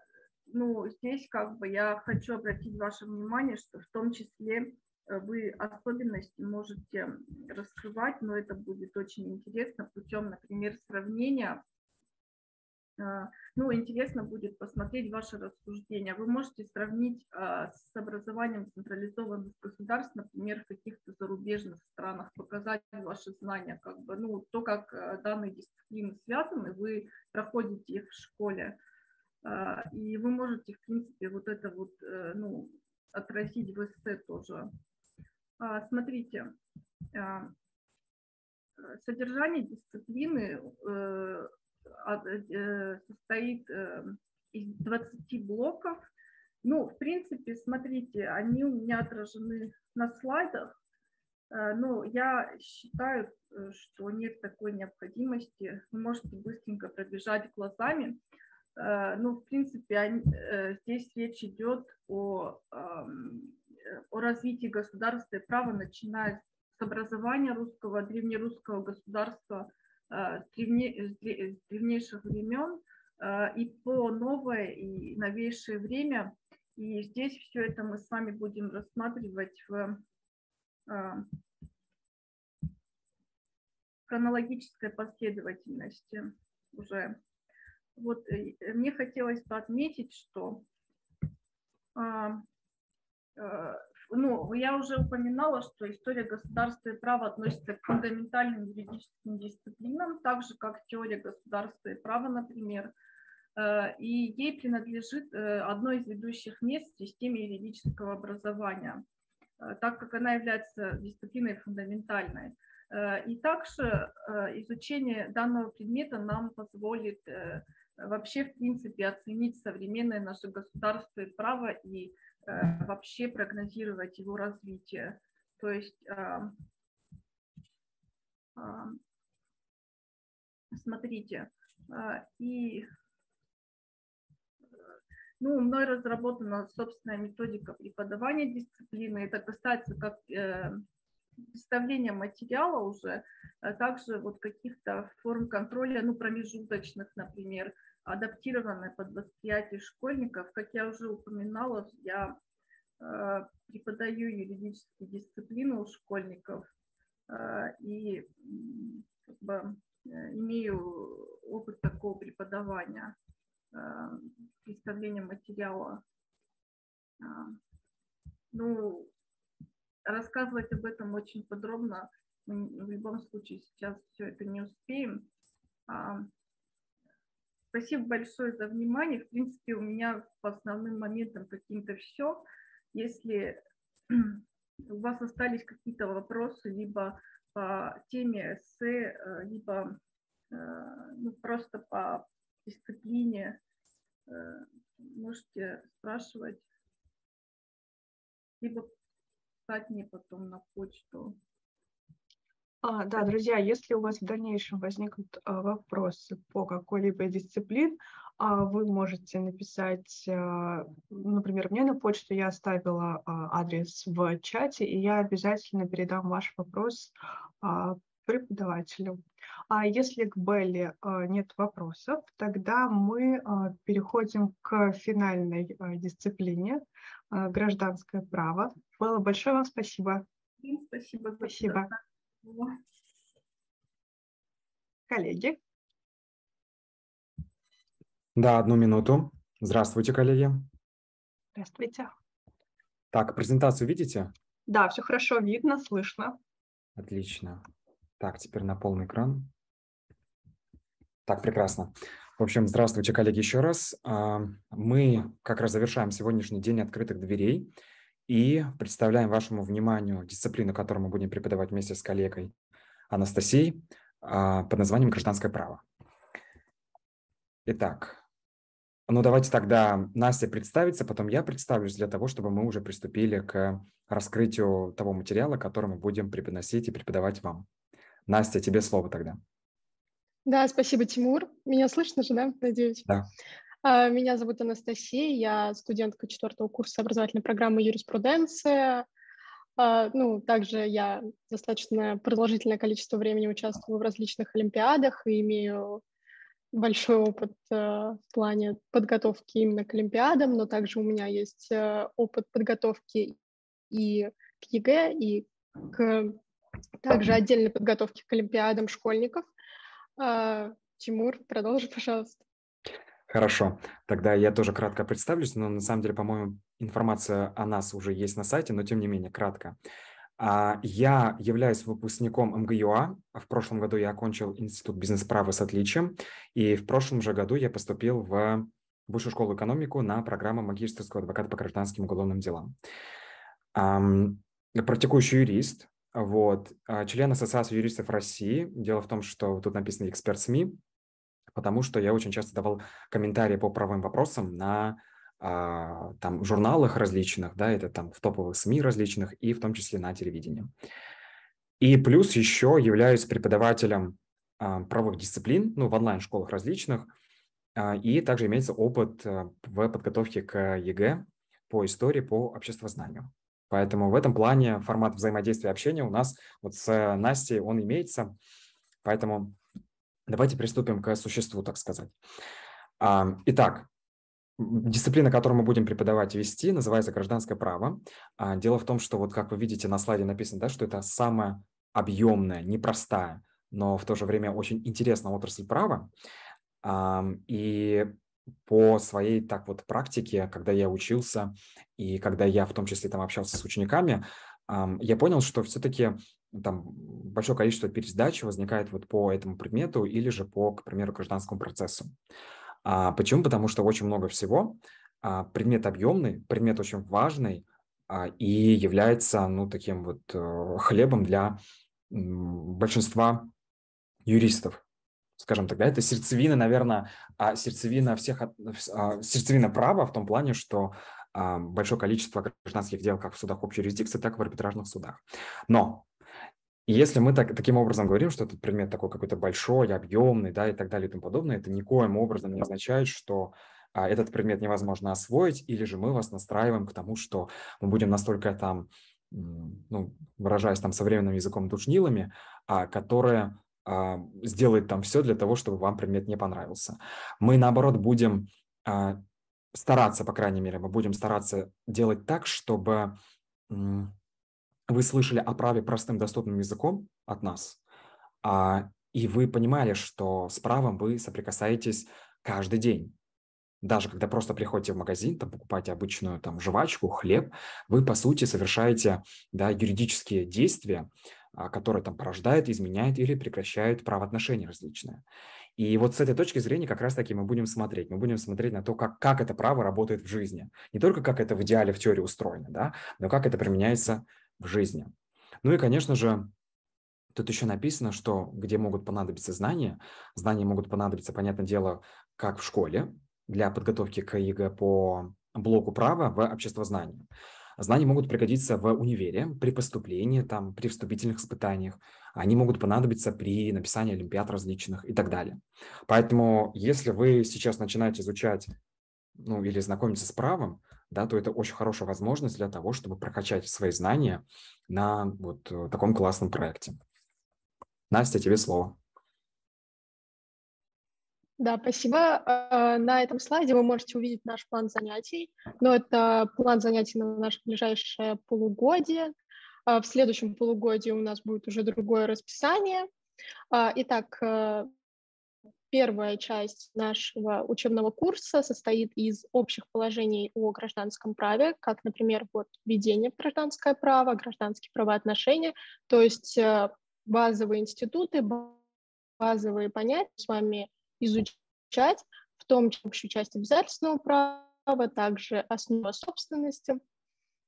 ну, здесь как бы я хочу обратить ваше внимание, что в том числе э, вы особенности можете раскрывать, но это будет очень интересно путем, например, сравнения ну, интересно будет посмотреть ваши рассуждения. Вы можете сравнить а, с образованием централизованных государств, например, в каких-то зарубежных странах, показать ваши знания, как бы, ну, то, как а, данные дисциплины связаны, вы проходите их в школе, и вы можете, в принципе, вот это вот, э, ну, отразить в эссе тоже. Смотрите, содержание дисциплины э, Э, состоит э, из 20 блоков. Ну, в принципе, смотрите, они у меня отражены на слайдах, э, но я считаю, что нет такой необходимости. Вы можете быстренько пробежать глазами. Ну, в принципе, здесь речь идет о, о развитии государства и права, начиная с образования русского, древнерусского государства – Э, с, древнейших времен э, и по новое и новейшее время. И здесь все это мы с вами будем рассматривать в э, хронологической последовательности уже. Вот мне хотелось бы отметить, что ну, я уже упоминала, что история государства и права относится к фундаментальным юридическим дисциплинам, так же как теория государства и права, например, э, и ей принадлежит э, одно из ведущих мест в системе юридического образования, э, так как она является дисциплиной фундаментальной. И также изучение данного предмета нам позволит вообще, в принципе, оценить современное наше государство и право и вообще прогнозировать его развитие. То есть смотрите, а, и ну, мной разработана собственная методика преподавания дисциплины. Это касается как э, представления материала уже, а также вот каких-то форм контроля, ну, промежуточных, например, адаптированная под восприятие школьников. Как я уже упоминала, я э, преподаю юридические дисциплины у школьников э, и как бы, э, имею опыт такого преподавания, представления материала. Ну, рассказывать об этом очень подробно мы в любом случае сейчас все это не успеем. Спасибо большое за внимание. В принципе, у меня по основным моментам каким-то все. Если у вас остались какие-то вопросы либо по теме эссе, э, либо э, ну, просто по дисциплине, э, можете спрашивать, либо писать мне потом на почту. А, да, друзья, если у вас в дальнейшем возникнут а, вопросы по какой-либо дисциплине, а, вы можете написать, а, например, мне на почту, я оставила а, адрес в чате, и я обязательно передам ваш вопрос а, преподавателю. А если к Белле а, нет вопросов, тогда мы а, переходим к финальной а, дисциплине гражданское право. Белла, большое вам спасибо. Спасибо. Спасибо. Коллеги. Да, одну минуту. Здравствуйте, коллеги. Здравствуйте. Так, презентацию видите? Да, все хорошо видно, слышно. Отлично. Так, теперь на полный экран. Так, прекрасно. В общем, здравствуйте, коллеги, еще раз. А, мы как раз завершаем сегодняшний день открытых дверей и представляем вашему вниманию дисциплину, которую мы будем преподавать вместе с коллегой Анастасией а, под названием «Гражданское право». Итак, ну давайте тогда Настя представится, потом я представлюсь для того, чтобы мы уже приступили к раскрытию того материала, который мы будем преподносить и преподавать вам. Настя, тебе слово тогда. Да, спасибо, Тимур. Меня слышно же, да, надеюсь? Да. А, меня зовут Анастасия, я студентка четвертого курса образовательной программы юриспруденция. А, ну, также я достаточно продолжительное количество времени участвую в различных олимпиадах и имею большой опыт э, в плане подготовки именно к олимпиадам, но также у меня есть э, опыт подготовки и к ЕГЭ, и к также отдельной подготовки к олимпиадам школьников. Тимур, продолжи, пожалуйста. Хорошо, тогда я тоже кратко представлюсь, но на самом деле, по-моему, информация о нас уже есть на сайте, но тем не менее, кратко. А, я являюсь выпускником МГЮА. В прошлом году я окончил Институт бизнес-права с отличием, и в прошлом же году я поступил в Высшую школу экономику на программу магистрского адвоката по гражданским уголовным делам. Практикующий юрист, вот, а, член Ассоциации юристов России. Дело в том, что тут написано «Эксперт СМИ», потому что я очень часто давал комментарии по правовым вопросам на а, там журналах различных, да, это там в топовых СМИ различных и в том числе на телевидении. И плюс еще являюсь преподавателем а, правовых дисциплин, ну, в онлайн-школах различных, а, и также имеется опыт а, в подготовке к ЕГЭ по истории, по обществознанию. Поэтому в этом плане формат взаимодействия и общения у нас вот с Настей, он имеется. Поэтому Давайте приступим к существу, так сказать. Итак, дисциплина, которую мы будем преподавать и вести, называется гражданское право. А, дело в том, что вот как вы видите на слайде написано, да, что это самая объемная, непростая, но в то же время очень интересная отрасль права. И по своей так вот практике, когда я учился и когда я в том числе там общался с учениками, я понял, что все-таки там большое количество пересдач возникает вот по этому предмету или же по, к примеру, гражданскому процессу. А почему? Потому что очень много всего. А, предмет объемный, предмет очень важный а, и является, ну, таким вот э, хлебом для большинства юристов, скажем так, да, это сердцевина, наверное, а сердцевина всех, а, сердцевина права в том плане, что а, большое количество гражданских дел как в судах общей юрисдикции, так и в арбитражных судах. Но если мы так, таким образом говорим, что этот предмет такой какой-то большой, объемный, да, и так далее и тому подобное, это никоим образом не означает, что а, этот предмет невозможно освоить, или же мы вас настраиваем к тому, что мы будем настолько там, ну, выражаясь там современным языком, душнилами, а, которые а, сделает там все для того, чтобы вам предмет не понравился. Мы, наоборот, будем а, стараться, по крайней мере, мы будем стараться делать так, чтобы вы слышали о праве простым, доступным языком от нас, а, и вы понимали, что с правом вы соприкасаетесь каждый день. Даже когда просто приходите в магазин, там, покупаете обычную там, жвачку, хлеб, вы, по сути, совершаете да, юридические действия, а, которые там порождают, изменяют или прекращают правоотношения различные. И вот с этой точки зрения как раз-таки мы будем смотреть. Мы будем смотреть на то, как, как это право работает в жизни. Не только как это в идеале в теории устроено, да, но как это применяется в жизни. Ну и, конечно же, Тут еще написано, что где могут понадобиться знания. Знания могут понадобиться, понятное дело, как в школе для подготовки к ЕГЭ по блоку права в обществознании. Знания могут пригодиться в универе при поступлении, там, при вступительных испытаниях. Они могут понадобиться при написании олимпиад различных и так далее. Поэтому, если вы сейчас начинаете изучать ну, или знакомиться с правом, да, то это очень хорошая возможность для того, чтобы прокачать свои знания на вот э, таком классном проекте. Настя, тебе слово. Да, спасибо. Э, на этом слайде вы можете увидеть наш план занятий. Но это план занятий на наше ближайшее полугодие. Э, в следующем полугодии у нас будет уже другое расписание. Э, итак, первая часть нашего учебного курса состоит из общих положений о гражданском праве, как, например, вот введение в гражданское право, гражданские правоотношения, то есть базовые институты, базовые понятия с вами изучать, в том числе общую часть обязательственного права, также основа собственности.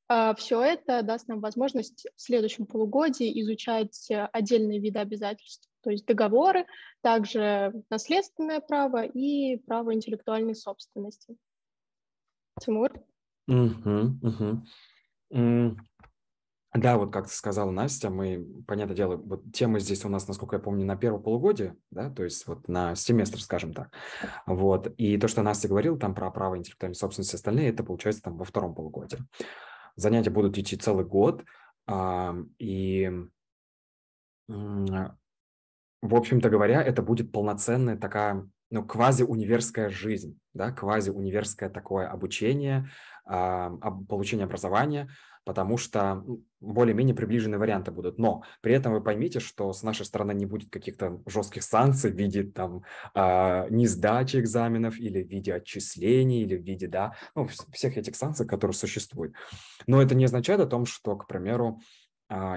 А, Все это даст нам возможность в следующем полугодии изучать отдельные виды обязательств, то есть договоры, также наследственное право и право интеллектуальной собственности. Тимур? Угу, угу. Да, вот как сказала Настя, мы, понятное дело, вот темы здесь у нас, насколько я помню, на первое полугодие, да, то есть вот на семестр, скажем так. Вот. И то, что Настя говорила там про право интеллектуальной собственности, остальные, это получается там во втором полугодии. Занятия будут идти целый год, и, в общем-то говоря, это будет полноценная такая ну, квази-универская жизнь, да, квази-универское такое обучение, получение образования – потому что более-менее приближенные варианты будут. Но при этом вы поймите, что с нашей стороны не будет каких-то жестких санкций в виде там э, несдачи экзаменов или в виде отчислений или в виде, да, ну, всех этих санкций, которые существуют. Но это не означает о том, что, к примеру,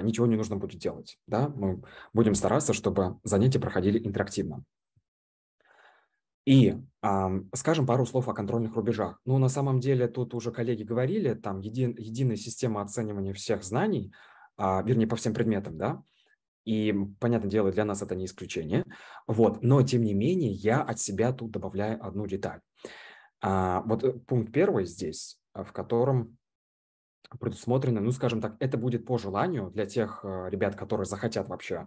ничего не нужно будет делать. Да? Мы будем стараться, чтобы занятия проходили интерактивно. И э, скажем пару слов о контрольных рубежах. Ну, на самом деле, тут уже коллеги говорили, там еди, единая система оценивания всех знаний, э, вернее, по всем предметам, да, и, понятное дело, для нас это не исключение. Вот. Но, тем не менее, я от себя тут добавляю одну деталь. А, вот э, пункт первый здесь, в котором предусмотрено, ну, скажем так, это будет по желанию для тех э, ребят, которые захотят вообще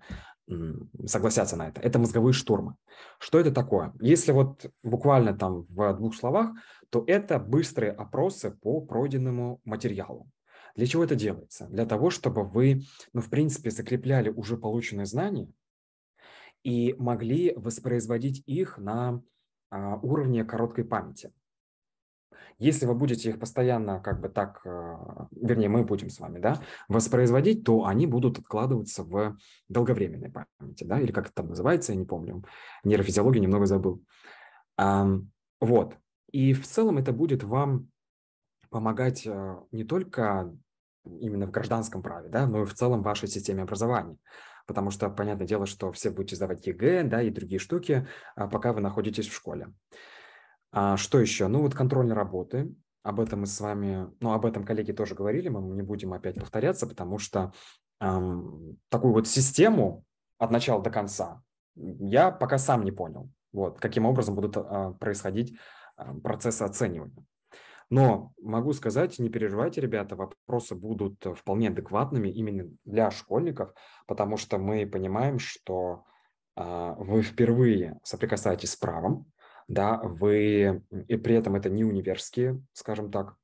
согласятся на это. Это мозговые штурмы. Что это такое? Если вот буквально там в двух словах, то это быстрые опросы по пройденному материалу. Для чего это делается? Для того, чтобы вы, ну, в принципе, закрепляли уже полученные знания и могли воспроизводить их на а, уровне короткой памяти. Если вы будете их постоянно как бы так, э, вернее, мы будем с вами, да, воспроизводить, то они будут откладываться в долговременной памяти, да, или как это там называется, я не помню, нейрофизиологию немного забыл. Вот. И в целом это будет вам помогать э, не только именно в гражданском праве, да, но и в целом в вашей системе образования. Потому что, понятное дело, что все будете сдавать ЕГЭ, да, и другие штуки, а пока вы находитесь в школе. А что еще? Ну вот контрольные работы. Об этом мы с вами, ну об этом коллеги тоже говорили, мы не будем опять повторяться, потому что эм, такую вот систему от начала до конца я пока сам не понял, вот, каким образом будут э, происходить э, процессы оценивания. Но могу сказать, не переживайте, ребята, вопросы будут вполне адекватными именно для школьников, потому что мы понимаем, что э, вы впервые соприкасаетесь с правом, да, вы, и при этом это не универские, скажем так,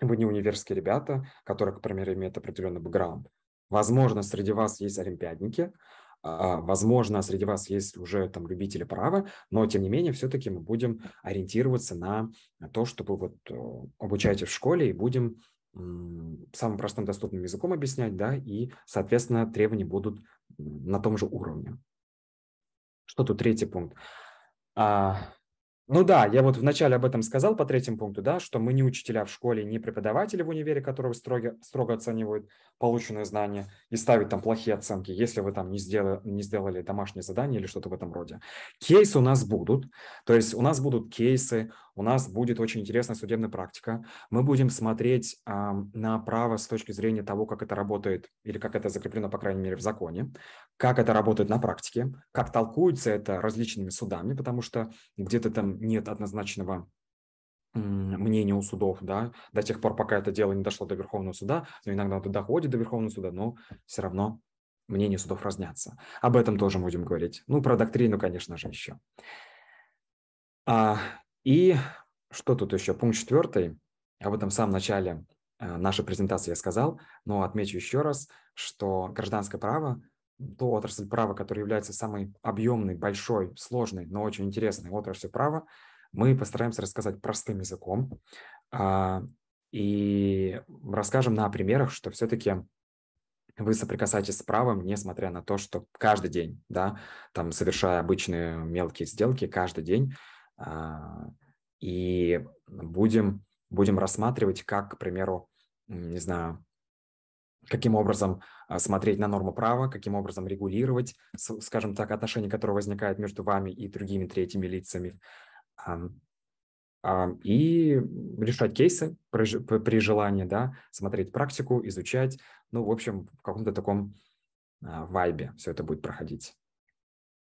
вы не универские ребята, которые, к примеру, имеют определенный бэкграунд. Возможно, среди вас есть олимпиадники, а, возможно, среди вас есть уже там любители права, но тем не менее все-таки мы будем ориентироваться на то, чтобы вот э, обучаете в школе и будем самым простым доступным языком объяснять, да, и, соответственно, требования будут на том же уровне. Что тут третий пункт? А, ну да, я вот вначале об этом сказал по третьему пункту, да, что мы не учителя в школе, не преподаватели в универе, которые строго, строго оценивают полученные знания и ставят там плохие оценки, если вы там не сделали, не сделали домашнее задание или что-то в этом роде. Кейсы у нас будут, то есть у нас будут кейсы, у нас будет очень интересная судебная практика. Мы будем смотреть э, на право с точки зрения того, как это работает или как это закреплено, по крайней мере, в законе, как это работает на практике, как толкуется это различными судами, потому что где-то там нет однозначного мнения у судов, да, до тех пор, пока это дело не дошло до Верховного суда, но иногда это доходит до Верховного суда, но все равно мнения судов разнятся. Об этом тоже будем говорить. Ну, про доктрину, конечно же, еще. А, и что тут еще? Пункт четвертый. Об этом в самом начале э, нашей презентации я сказал, но отмечу еще раз, что гражданское право то отрасль права, которая является самой объемной, большой, сложной, но очень интересной отраслью права, мы постараемся рассказать простым языком а, и расскажем на примерах, что все-таки вы соприкасаетесь с правом, несмотря на то, что каждый день, да, там совершая обычные мелкие сделки каждый день, и будем, будем рассматривать, как, к примеру, не знаю, каким образом а, смотреть на норму права, каким образом регулировать, скажем так, отношения, которые возникают между вами и другими третьими лицами, и решать кейсы при желании, да, смотреть практику, изучать, ну, в общем, в каком-то таком а, вайбе все это будет проходить.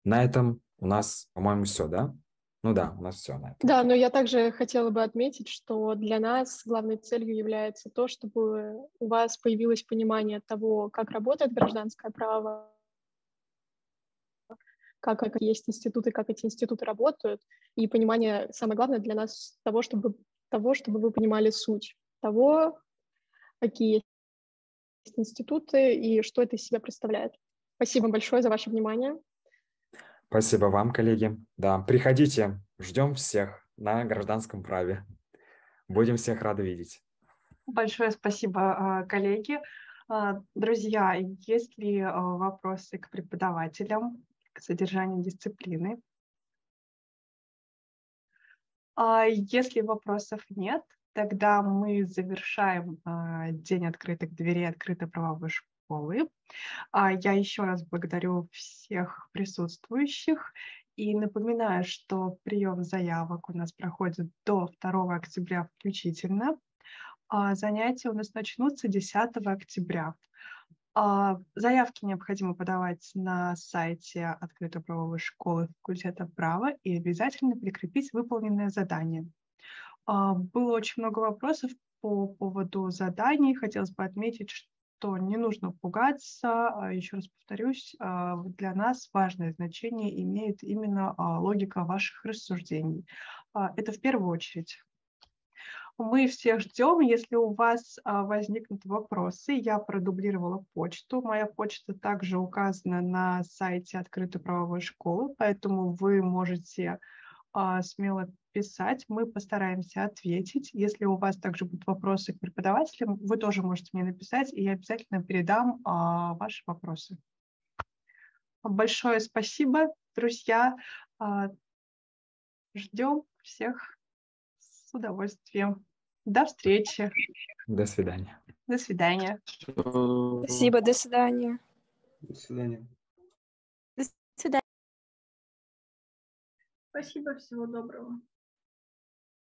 На этом у нас, по-моему, все, да? Ну да, у нас все на этом. Да, но я также хотела бы отметить, что для нас главной целью является то, чтобы у вас появилось понимание того, как работает гражданское право, как, как есть институты, как эти институты работают, и понимание, самое главное для нас, того, чтобы, того, чтобы вы понимали суть того, какие есть институты и что это из себя представляет. Спасибо большое за ваше внимание. Спасибо вам, коллеги. Да, приходите, ждем всех на гражданском праве. Будем всех рады видеть. Большое спасибо, а, коллеги. А, друзья, есть ли а, вопросы к преподавателям, к содержанию дисциплины? Если вопросов нет, тогда мы завершаем День открытых дверей открытой правовой школы школы. А, я еще раз благодарю всех присутствующих и напоминаю, что прием заявок у нас проходит до 2 октября включительно. А занятия у нас начнутся 10 октября. А, заявки необходимо подавать на сайте Открытой правовой школы факультета права и обязательно прикрепить выполненное задание. Было очень много вопросов по поводу заданий. Хотелось бы отметить, что не нужно пугаться. А, Еще раз повторюсь, а, для нас важное значение имеет именно а, логика ваших рассуждений. Это в первую очередь. Мы всех ждем. Если у вас возникнут вопросы, я продублировала почту. Моя почта также указана на сайте открытой правовой школы, поэтому вы можете смело писать, мы постараемся ответить. Если у вас также будут вопросы к преподавателям, вы тоже можете мне написать, и я обязательно передам а, ваши вопросы. Большое спасибо, друзья. А, ждем всех с удовольствием. До встречи. До свидания. До свидания. Спасибо, до свидания. До свидания. До свидания. Спасибо, всего доброго.